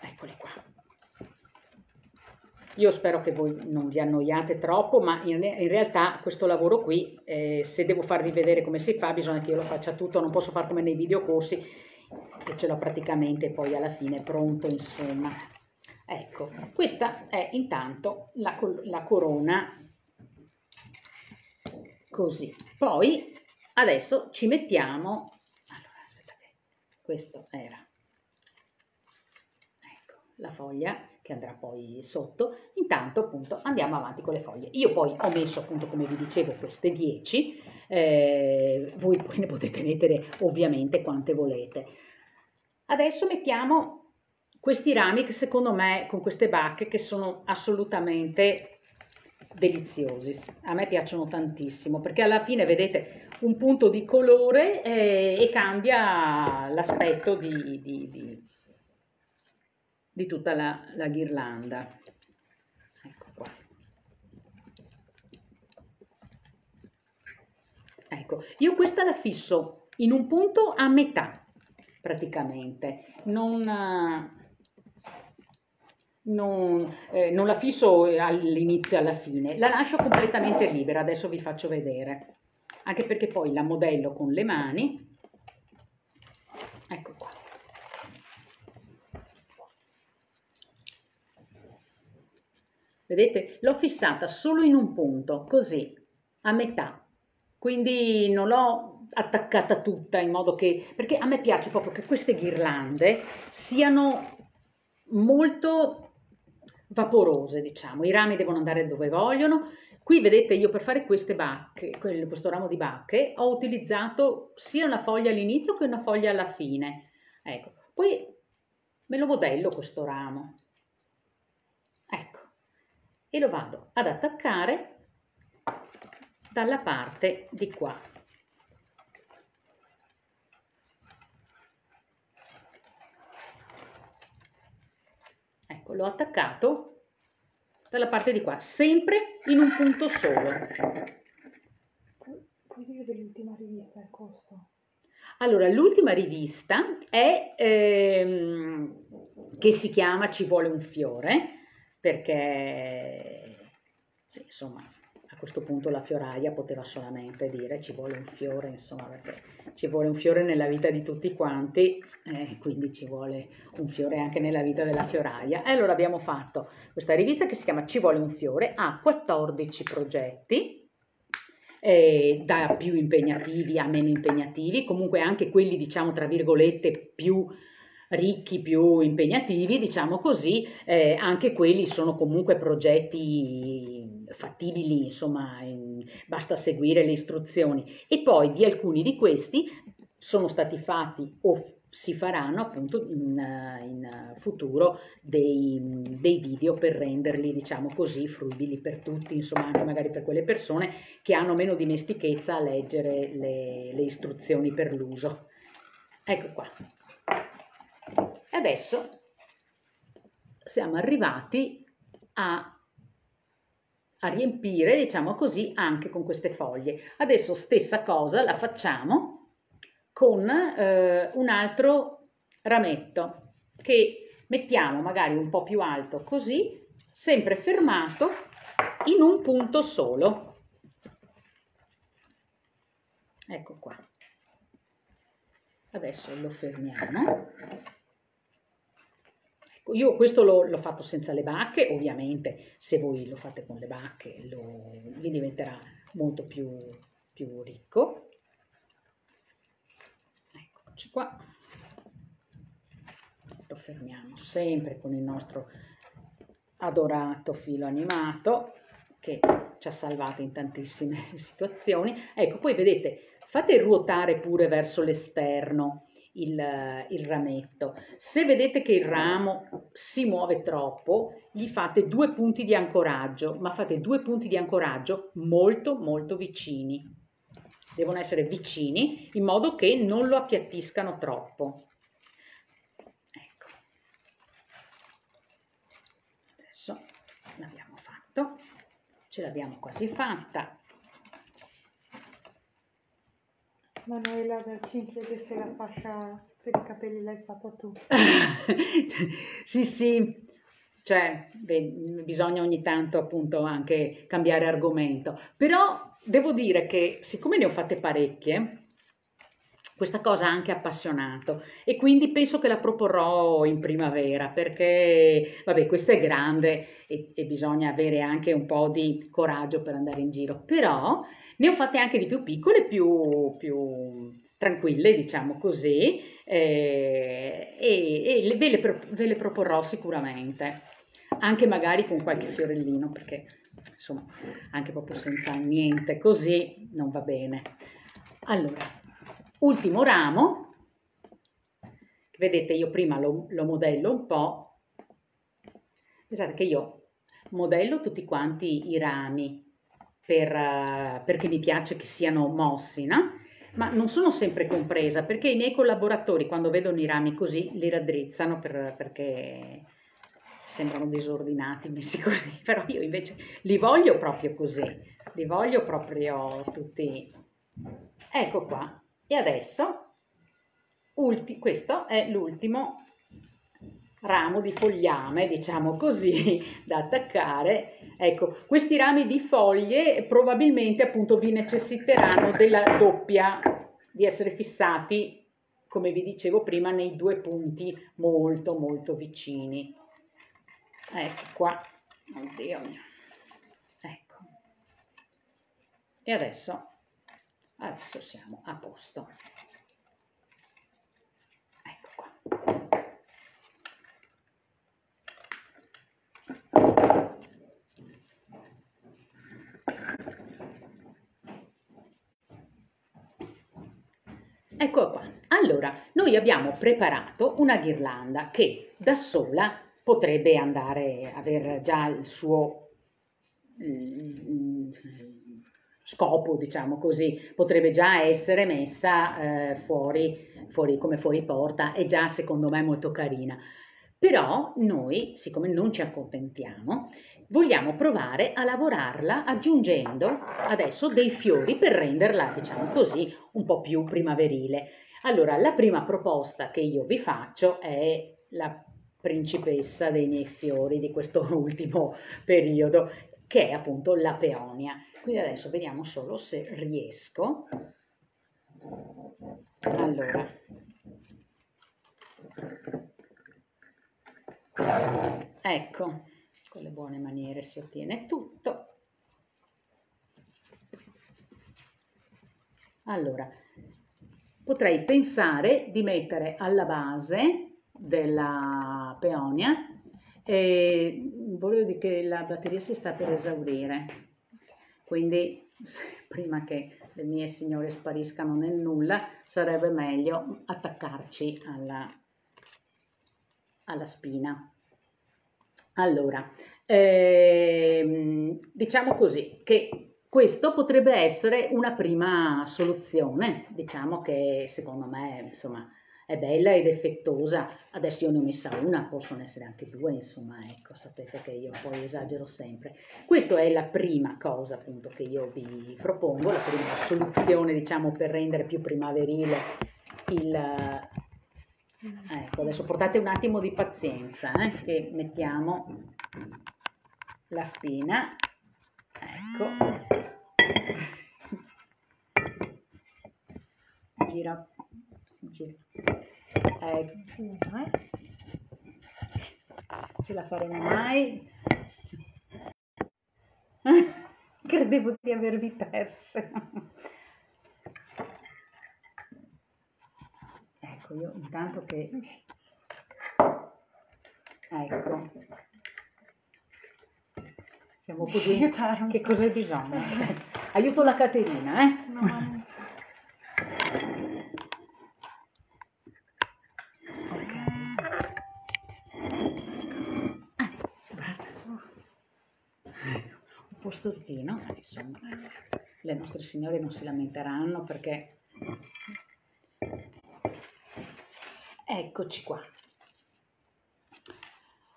eccoli qua io spero che voi non vi annoiate troppo, ma in, in realtà questo lavoro qui, eh, se devo farvi vedere come si fa, bisogna che io lo faccia tutto, non posso fare come nei videocorsi, che ce l'ho praticamente poi alla fine pronto, insomma. Ecco, questa è intanto la, la corona così. Poi adesso ci mettiamo, allora aspettate, questo era, ecco, la foglia che andrà poi sotto, intanto appunto andiamo avanti con le foglie. Io poi ho messo appunto come vi dicevo queste 10, eh, voi poi ne potete mettere ovviamente quante volete. Adesso mettiamo questi rami che secondo me con queste bacche che sono assolutamente deliziosi. A me piacciono tantissimo perché alla fine vedete un punto di colore eh, e cambia l'aspetto di, di, di, di, tutta la, la ghirlanda. Ecco qua. Ecco, io questa la fisso in un punto a metà praticamente, non, non, eh, non la fisso all'inizio e alla fine, la lascio completamente libera, adesso vi faccio vedere, anche perché poi la modello con le mani, ecco qua. Vedete? L'ho fissata solo in un punto, così, a metà. Quindi non l'ho attaccata tutta in modo che... Perché a me piace proprio che queste ghirlande siano molto vaporose, diciamo. I rami devono andare dove vogliono. Qui vedete io per fare queste bacche, questo ramo di bacche, ho utilizzato sia una foglia all'inizio che una foglia alla fine. Ecco, poi me lo modello questo ramo. Ecco, e lo vado ad attaccare dalla parte di qua. Ecco, l'ho attaccato dalla parte di qua, sempre in un punto solo. Dire dell'ultima rivista il costo? Allora, l'ultima rivista è ehm, che si chiama Ci vuole un fiore, perché sì, insomma a questo punto la fioraia poteva solamente dire ci vuole un fiore, insomma, perché ci vuole un fiore nella vita di tutti quanti, eh, quindi ci vuole un fiore anche nella vita della fioraia. E allora abbiamo fatto questa rivista che si chiama Ci vuole un fiore, ha 14 progetti, eh, da più impegnativi a meno impegnativi, comunque anche quelli, diciamo, tra virgolette, più ricchi, più impegnativi, diciamo così, eh, anche quelli sono comunque progetti fattibili, insomma, in, basta seguire le istruzioni. E poi di alcuni di questi sono stati fatti o si faranno appunto in, in futuro dei, dei, video per renderli, diciamo così, fruibili per tutti, insomma anche magari per quelle persone che hanno meno dimestichezza a leggere le, le istruzioni per l'uso. Ecco qua. Adesso siamo arrivati a, a riempire, diciamo così, anche con queste foglie. Adesso stessa cosa la facciamo con eh, un altro rametto che mettiamo magari un po' più alto così, sempre fermato in un punto solo. Ecco qua. Adesso lo fermiamo. Io questo l'ho, fatto senza le bacche, ovviamente se voi lo fate con le bacche lo, vi diventerà molto più, più ricco. Eccoci qua. Lo fermiamo sempre con il nostro adorato filo animato che ci ha salvato in tantissime situazioni. Ecco, poi vedete, fate ruotare pure verso l'esterno il, il rametto. Se vedete che il ramo si muove troppo, gli fate due punti di ancoraggio, ma fate due punti di ancoraggio molto molto vicini. Devono essere vicini in modo che non lo appiattiscano troppo. Ecco. Adesso l'abbiamo fatto, ce l'abbiamo quasi fatta. Manuela da crede se la fascia per i capelli l'hai fatta tu. sì, sì, cioè beh, bisogna ogni tanto appunto anche cambiare argomento, però devo dire che siccome ne ho fatte parecchie, questa cosa ha anche appassionato. E quindi penso che la proporrò in primavera perché, vabbè, questa è grande e, e bisogna avere anche un po' di coraggio per andare in giro, però ne ho fatte anche di più piccole, più, più tranquille, diciamo così, eh, e, e ve, le, ve, le, proporrò sicuramente, anche magari con qualche fiorellino, perché insomma anche proprio senza niente così non va bene. Allora, ultimo ramo, vedete io prima lo, lo modello un po', pensate che io modello tutti quanti i rami per, uh, perché mi piace che siano mossi, no? ma non sono sempre compresa perché i miei collaboratori quando vedono i rami così li raddrizzano per, perché sembrano disordinati messi così, però io invece li voglio proprio così, li voglio proprio tutti ecco qua. E adesso, ulti, questo è l'ultimo ramo di fogliame, diciamo così, da attaccare. Ecco, questi rami di foglie probabilmente appunto vi necessiteranno della doppia, di essere fissati, come vi dicevo prima, nei due punti molto molto vicini. Ecco qua, oddio mio. Ecco. E adesso, adesso siamo a posto. Ecco qua. Allora, noi abbiamo preparato una ghirlanda che da sola potrebbe andare, a avere già il suo mm, scopo, diciamo così, potrebbe già essere messa eh, fuori, fuori, come fuori porta, è già secondo me molto carina. Però noi, siccome non ci accontentiamo, vogliamo provare a lavorarla aggiungendo adesso dei fiori per renderla, diciamo così, un po' più primaverile. Allora, la prima proposta che io vi faccio è la principessa dei miei fiori di questo ultimo periodo, che è appunto la peonia. Quindi adesso vediamo solo se riesco. Allora, ecco, con le buone maniere si ottiene tutto. Allora, potrei pensare di mettere alla base della peonia e volevo dire che la batteria si sta per esaurire, quindi prima che le mie signore spariscano nel nulla sarebbe meglio attaccarci alla, alla spina. Allora, ehm, diciamo così che questo potrebbe essere una prima soluzione, diciamo che secondo me insomma è bella ed effettosa, adesso io ne ho messa una, possono essere anche due, insomma ecco, sapete che io poi esagero sempre. Questa è la prima cosa appunto che io vi propongo, la prima soluzione diciamo per rendere più primaverile il, Ecco, adesso portate un attimo di pazienza, eh, che mettiamo la spina, ecco, gira, gira, ecco, ce la faremo mai? Credevo di avervi perse. Ecco io intanto che ecco. Siamo così. che cos'è bisogno? Aiuto la Caterina eh? No. stortino insomma le nostre signore non si lamenteranno perché Eccoci qua.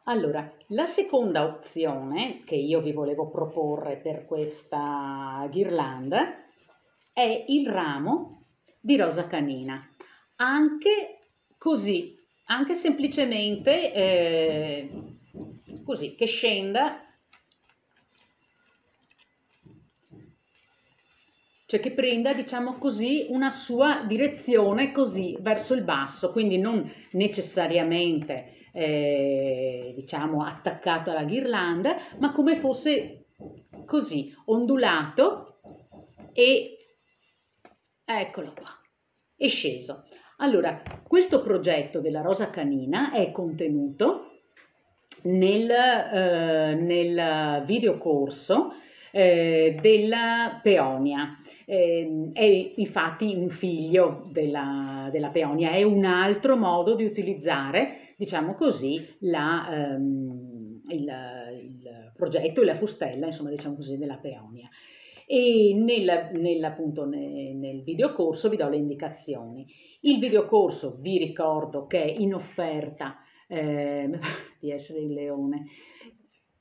Allora, la seconda opzione che io vi volevo proporre per questa ghirlanda è il ramo di rosa canina. Anche così, anche semplicemente eh, così, che scenda cioè che prenda, diciamo così, una sua direzione così verso il basso, quindi non necessariamente, eh, diciamo, attaccato alla ghirlanda, ma come fosse così, ondulato e eccolo qua, è sceso. Allora, questo progetto della rosa canina è contenuto nel, eh, nel videocorso eh, della peonia eh, è infatti un figlio della, della, peonia, è un altro modo di utilizzare, diciamo così, la, ehm, il, il, progetto e la fustella, insomma, diciamo così, della peonia. E nel, nel, appunto, nel, nel videocorso vi do le indicazioni. Il videocorso vi ricordo che è in offerta eh, di essere il leone,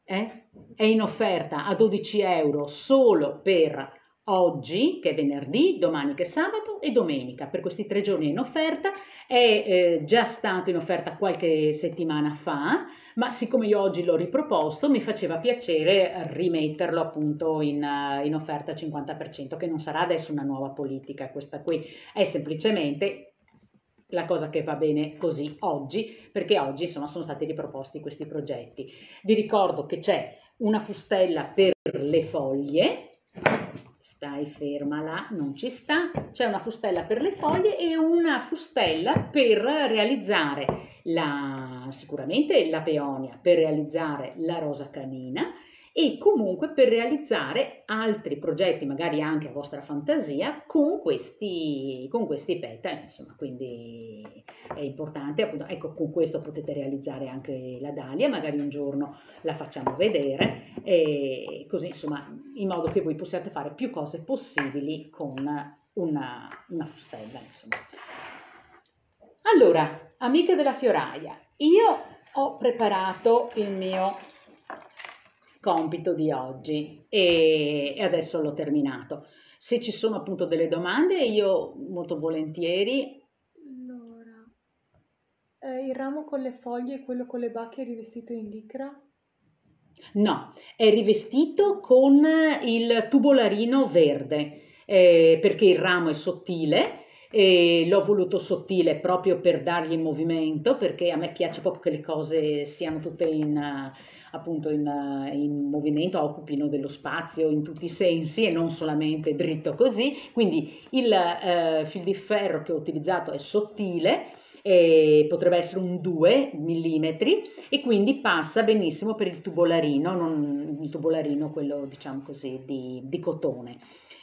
eh? è in offerta a 12 euro solo per oggi che è venerdì, domani che è sabato e domenica. Per questi tre giorni in offerta, è eh, già stato in offerta qualche settimana fa, ma siccome io oggi l'ho riproposto mi faceva piacere rimetterlo appunto in, uh, in offerta al 50%, che non sarà adesso una nuova politica, questa qui è semplicemente la cosa che va bene così oggi, perché oggi insomma sono stati riproposti questi progetti. Vi ricordo che c'è una fustella per le foglie, stai ferma là, non ci sta, c'è una fustella per le foglie e una fustella per realizzare la, sicuramente la peonia, per realizzare la rosa canina e comunque per realizzare altri progetti, magari anche a vostra fantasia, con questi, con questi petali, insomma, quindi è importante, appunto, ecco, con questo potete realizzare anche la Dalia, magari un giorno la facciamo vedere, e così, insomma, in modo che voi possiate fare più cose possibili con una, una fustella, insomma. Allora, amiche della fioraia, io ho preparato il mio compito di oggi e, e adesso l'ho terminato. Se ci sono appunto delle domande, io molto volentieri. Allora, eh, il ramo con le foglie e quello con le bacche è rivestito in licra? No, è rivestito con il tubolarino verde, eh, perché il ramo è sottile e l'ho voluto sottile proprio per dargli il movimento, perché a me piace proprio che le cose siano tutte in appunto in, in, movimento, occupino dello spazio in tutti i sensi e non solamente dritto così. Quindi il eh, fil di ferro che ho utilizzato è sottile, eh, potrebbe essere un 2 mm e quindi passa benissimo per il tubolarino, non, il tubolarino quello diciamo così di, di cotone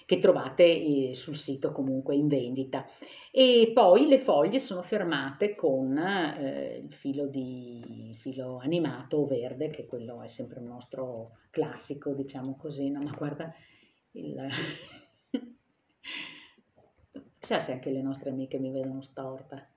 che trovate eh, sul sito comunque in vendita. E poi le foglie sono fermate con eh, il, filo di, il filo animato verde, che quello è sempre un nostro classico, diciamo così, no? ma guarda il... Chissà se anche le nostre amiche mi vedono storta.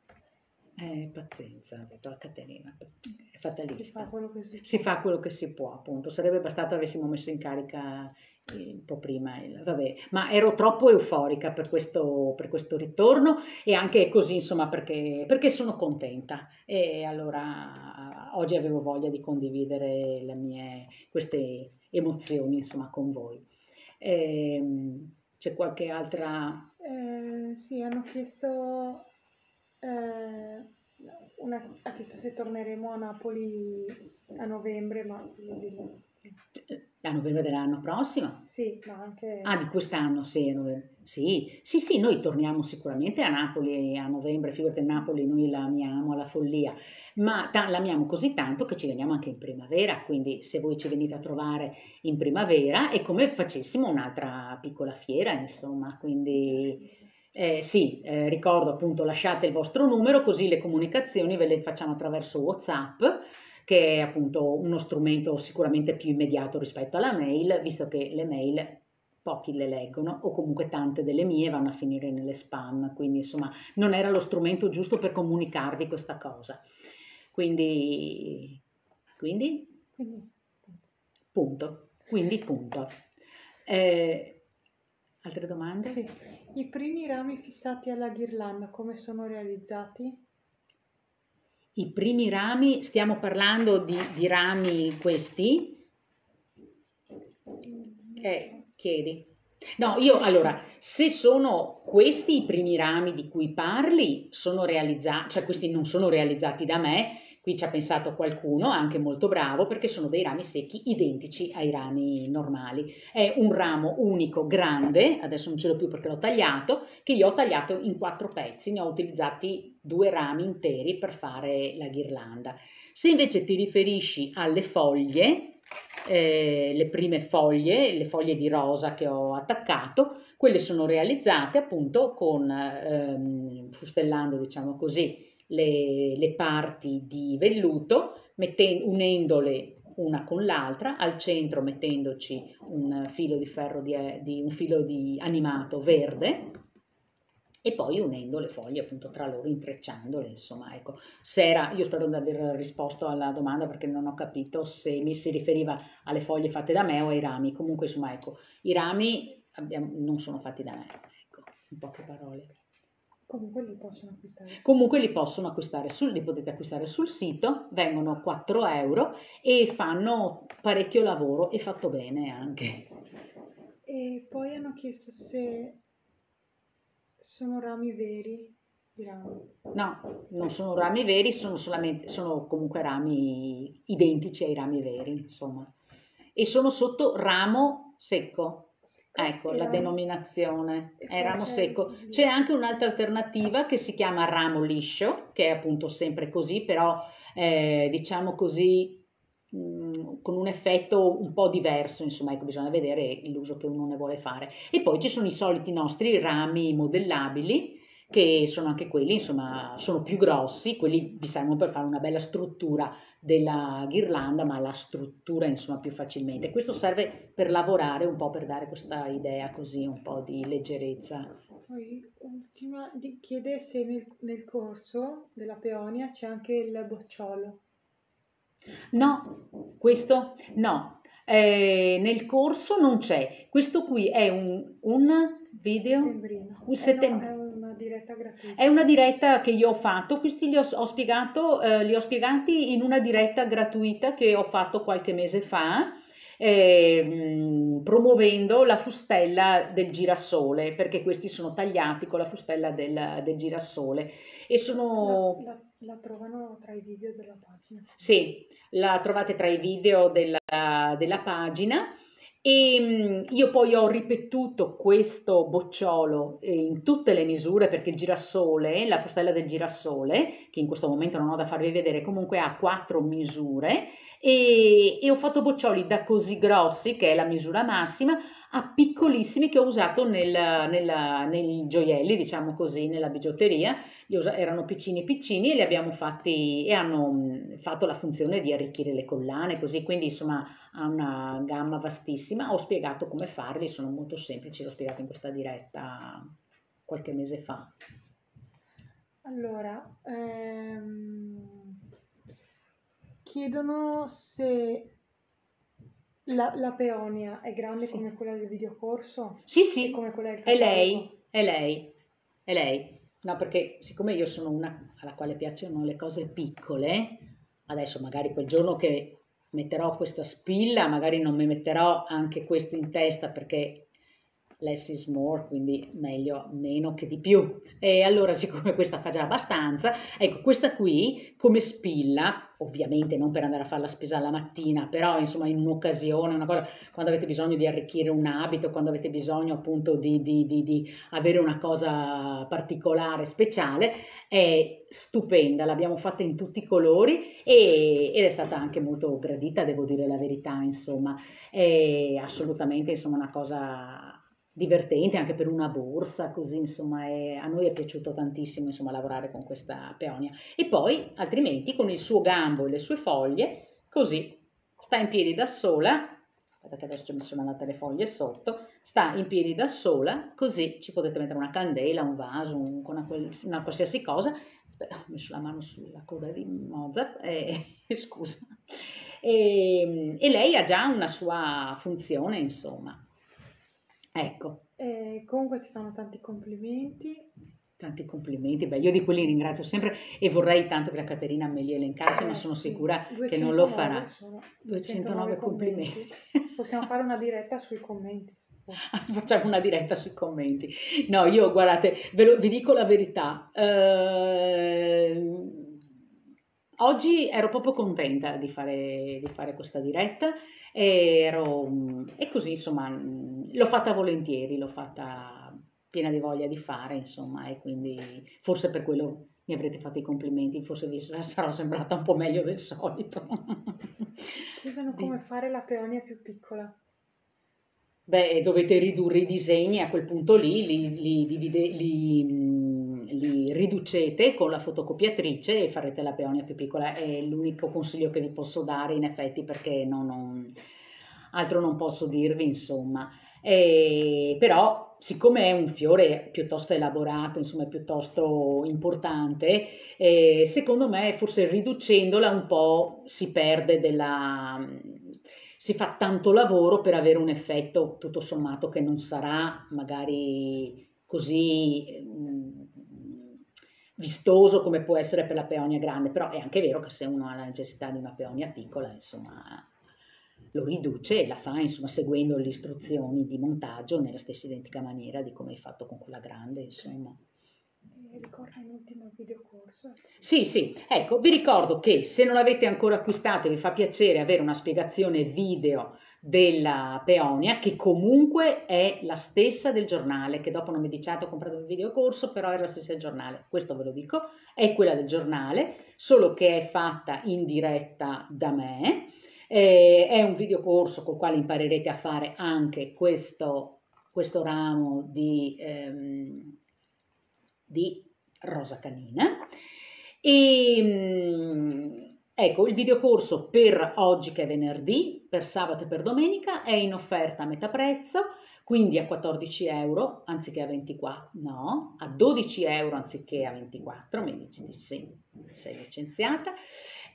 Eh, pazienza, ha detto la Caterina, è fatalista. Si fa, quello che si, si fa quello che si può, appunto. Sarebbe bastato avessimo messo in carica un po' prima, vabbè, ma ero troppo euforica per questo, per questo ritorno e anche così, insomma, perché, perché, sono contenta. E allora oggi avevo voglia di condividere le mie, queste emozioni, insomma, con voi. Ehm, c'è qualche altra... Eh, sì, hanno chiesto... Eh, una, ha chiesto se torneremo a Napoli a novembre, ma a novembre dell'anno prossimo? Sì, ma anche... Ah, di quest'anno, sì, sì, sì, sì, noi torniamo sicuramente a Napoli a novembre, figurati Napoli, noi la amiamo alla follia, ma ta- l'amiamo così tanto che ci veniamo anche in primavera, quindi se voi ci venite a trovare in primavera è come facessimo un'altra piccola fiera, insomma, quindi... Eh, sì, eh, ricordo appunto lasciate il vostro numero così le comunicazioni ve le facciamo attraverso Whatsapp che è appunto uno strumento sicuramente più immediato rispetto alla mail, visto che le mail pochi le leggono o comunque tante delle mie vanno a finire nelle spam, quindi insomma non era lo strumento giusto per comunicarvi questa cosa. Quindi, quindi, punto, quindi punto. Eh, altre domande? Sì. I primi rami fissati alla ghirlanda come sono realizzati? I primi rami, stiamo parlando di, di rami questi? Eh, chiedi. No, io allora, se sono questi i primi rami di cui parli, sono realizzati, cioè questi non sono realizzati da me, Qui ci ha pensato qualcuno, anche molto bravo, perché sono dei rami secchi identici ai rami normali. È un ramo unico, grande, adesso non ce l'ho più perché l'ho tagliato, che io ho tagliato in quattro pezzi, ne ho utilizzati due rami interi per fare la ghirlanda. Se invece ti riferisci alle foglie, eh, le prime foglie, le foglie di rosa che ho attaccato, quelle sono realizzate appunto con, ehm, fustellando diciamo così, le, le parti di velluto, mettendo, unendole una con l'altra, al centro mettendoci un filo di ferro di, di, un filo di animato verde e poi unendo le foglie appunto tra loro, intrecciandole, insomma, ecco. Se era, io spero di aver risposto alla domanda perché non ho capito se mi si riferiva alle foglie fatte da me o ai rami, comunque insomma, ecco, i rami abbiamo, non sono fatti da me, ecco, in poche parole. Comunque li possono acquistare. Comunque li possono acquistare, sul, li potete acquistare sul sito, vengono 4 euro e fanno parecchio lavoro e fatto bene anche. E poi hanno chiesto se sono rami veri di. No, non sono rami veri, sono, solamente, sono comunque rami identici ai rami veri, insomma. E sono sotto ramo secco. Ecco, la denominazione è ramo secco. C'è anche un'altra alternativa che si chiama ramo liscio, che è appunto sempre così, però eh, diciamo così mh, mm, con un effetto un po' diverso, insomma, ecco, bisogna vedere l'uso che uno ne vuole fare. E poi ci sono i soliti nostri rami modellabili, che sono anche quelli, insomma, sono più grossi, quelli vi servono per fare una bella struttura della ghirlanda, ma la struttura insomma più facilmente. Questo serve per lavorare un po' per dare questa idea così, un po' di leggerezza. Poi ultima, chiede se nel, nel corso della peonia c'è anche il bocciolo. No, questo no. Eh, nel corso non c'è. Questo qui è un, un video, settembrino. un settembrino. Diretta gratuita. È una diretta che io ho fatto, questi li ho, ho, spiegato, eh, li ho spiegati in una diretta gratuita che ho fatto qualche mese fa. Eh, promuovendo la fustella del girasole perché questi sono tagliati con la fustella del, del girasole e sono la, la, la, trovano tra i video della pagina sì la trovate tra i video della, della pagina e mm, io poi ho ripetuto questo bocciolo eh, in tutte le misure perché il girasole, la frustella del girasole, che in questo momento non ho da farvi vedere, comunque ha quattro misure e, e ho fatto boccioli da così grossi, che è la misura massima, a piccolissimi che ho usato nel, nel, nei gioielli, diciamo così, nella bigiotteria. Erano piccini piccini e li abbiamo fatti e hanno mm, fatto la funzione di arricchire le collane, così quindi insomma ha una gamma vastissima. Ho spiegato come farli, sono molto semplici, l'ho spiegato in questa diretta qualche mese fa. Allora, ehm, chiedono se la, la peonia è grande sì. come quella del videocorso? Sì, sì, come quella del è lei, è lei, è lei. No, perché siccome io sono una alla quale piacciono le cose piccole, adesso magari quel giorno che metterò questa spilla, magari non mi metterò anche questo in testa perché less is more, quindi meglio meno che di più. E allora, siccome questa fa già abbastanza, ecco, questa qui come spilla, ovviamente non per andare a fare la spesa alla mattina, però insomma in un'occasione, una cosa, quando avete bisogno di arricchire un abito, quando avete bisogno appunto di, di, di, di avere una cosa particolare, speciale, è stupenda, l'abbiamo fatta in tutti i colori e, ed è stata anche molto gradita, devo dire la verità, insomma, è assolutamente insomma una cosa divertente anche per una borsa, così insomma è, a noi è piaciuto tantissimo insomma lavorare con questa peonia. E poi altrimenti con il suo gambo e le sue foglie così sta in piedi da sola aspetta che adesso mi sono andate le foglie sotto sta in piedi da sola così ci potete mettere una candela, un vaso, un, una, una, qualsiasi cosa. Aspetta, ho messo la mano sulla coda di Mozart e, scusa. E, e lei ha già una sua funzione insomma Ecco. Eh, comunque ti fanno tanti complimenti. Tanti complimenti, beh io di quelli ringrazio sempre e vorrei tanto che la Caterina me li elencasse, eh, ma sono sì. sicura che non lo farà. 209 complimenti. complimenti. Possiamo fare una diretta sui commenti. Facciamo una diretta sui commenti. No, io guardate, ve lo, vi dico la verità. Eh, oggi ero proprio contenta di fare, di fare questa diretta e, ero, e così insomma l'ho fatta volentieri, l'ho fatta piena di voglia di fare insomma e quindi forse per quello mi avrete fatto i complimenti, forse vi sarò sembrata un po' meglio del solito. Chiedono come fare la peonia più piccola. Beh, dovete ridurre i disegni a quel punto lì, li, li, divide, li, li, riducete con la fotocopiatrice e farete la peonia più piccola. È l'unico consiglio che vi posso dare in effetti perché non, non, altro non posso dirvi, insomma. E, però, siccome è un fiore piuttosto elaborato, insomma, piuttosto importante, eh, secondo me forse riducendola un po' si perde della si fa tanto lavoro per avere un effetto tutto sommato che non sarà magari così vistoso come può essere per la peonia grande, però è anche vero che se uno ha la necessità di una peonia piccola, insomma, lo riduce e la fa insomma seguendo le istruzioni di montaggio nella stessa identica maniera di come hai fatto con quella grande, insomma. Ricorda in ultimo videocorso? Sì, sì, ecco, vi ricordo che se non l'avete ancora acquistato e vi fa piacere avere una spiegazione video della peonia, che comunque è la stessa del giornale, che dopo non mi diciate ho comprato il videocorso, però è la stessa del giornale, questo ve lo dico, è quella del giornale, solo che è fatta in diretta da me, eh, è un videocorso col quale imparerete a fare anche questo, questo ramo di... Ehm, di Rosa Canina. E mm, ecco, il videocorso per oggi che è venerdì, per sabato e per domenica è in offerta a metà prezzo, quindi a 14 euro anziché a 24, no, a 12 euro anziché a 24, mi dici di sì, sei licenziata.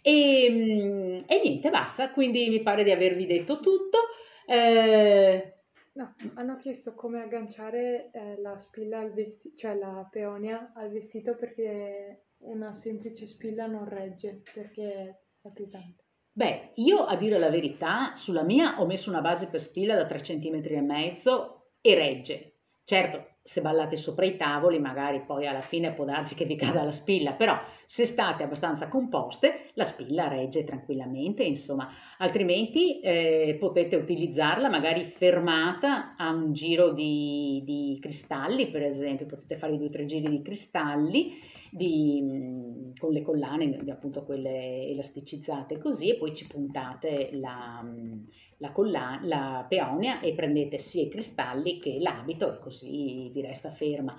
E, mm, e, niente, basta, quindi mi pare di avervi detto tutto. Eh, No, hanno chiesto come agganciare eh, la spilla al vestito, cioè la peonia al vestito perché una semplice spilla non regge, perché è pesante. Beh, io a dire la verità, sulla mia ho messo una base per spilla da 3 cm e mezzo e regge. Certo, se ballate sopra i tavoli magari poi alla fine può darsi che vi cada la spilla, però se state abbastanza composte la spilla regge tranquillamente, insomma, altrimenti eh, potete utilizzarla magari fermata a un giro di, di cristalli, per esempio, potete fare due o tre giri di cristalli di, mm, con le collane, appunto quelle elasticizzate così, e poi ci puntate la, mm, la, collana, la peonia e prendete sia i cristalli che l'abito e così vi resta ferma.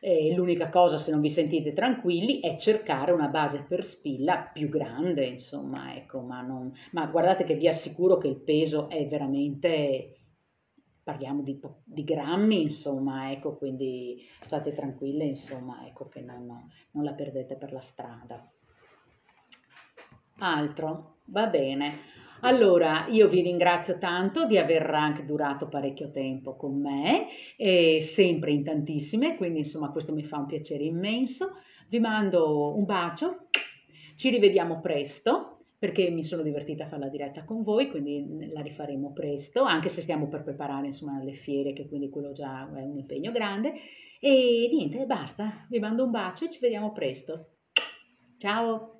Eh, l'unica cosa, se non vi sentite tranquilli, è cercare una base per spilla più grande, insomma, ecco, ma, non, ma guardate che vi assicuro che il peso è veramente parliamo di, di, grammi, insomma, ecco, quindi state tranquille, insomma, ecco che non, non la perdete per la strada. Altro, va bene. Allora, io vi ringrazio tanto di aver anche durato parecchio tempo con me, e sempre in tantissime, quindi insomma questo mi fa un piacere immenso. Vi mando un bacio, ci rivediamo presto perché mi sono divertita a fare la diretta con voi, quindi la rifaremo presto, anche se stiamo per preparare insomma le fiere, che quindi quello già è un impegno grande. E niente, basta, vi mando un bacio e ci vediamo presto. Ciao!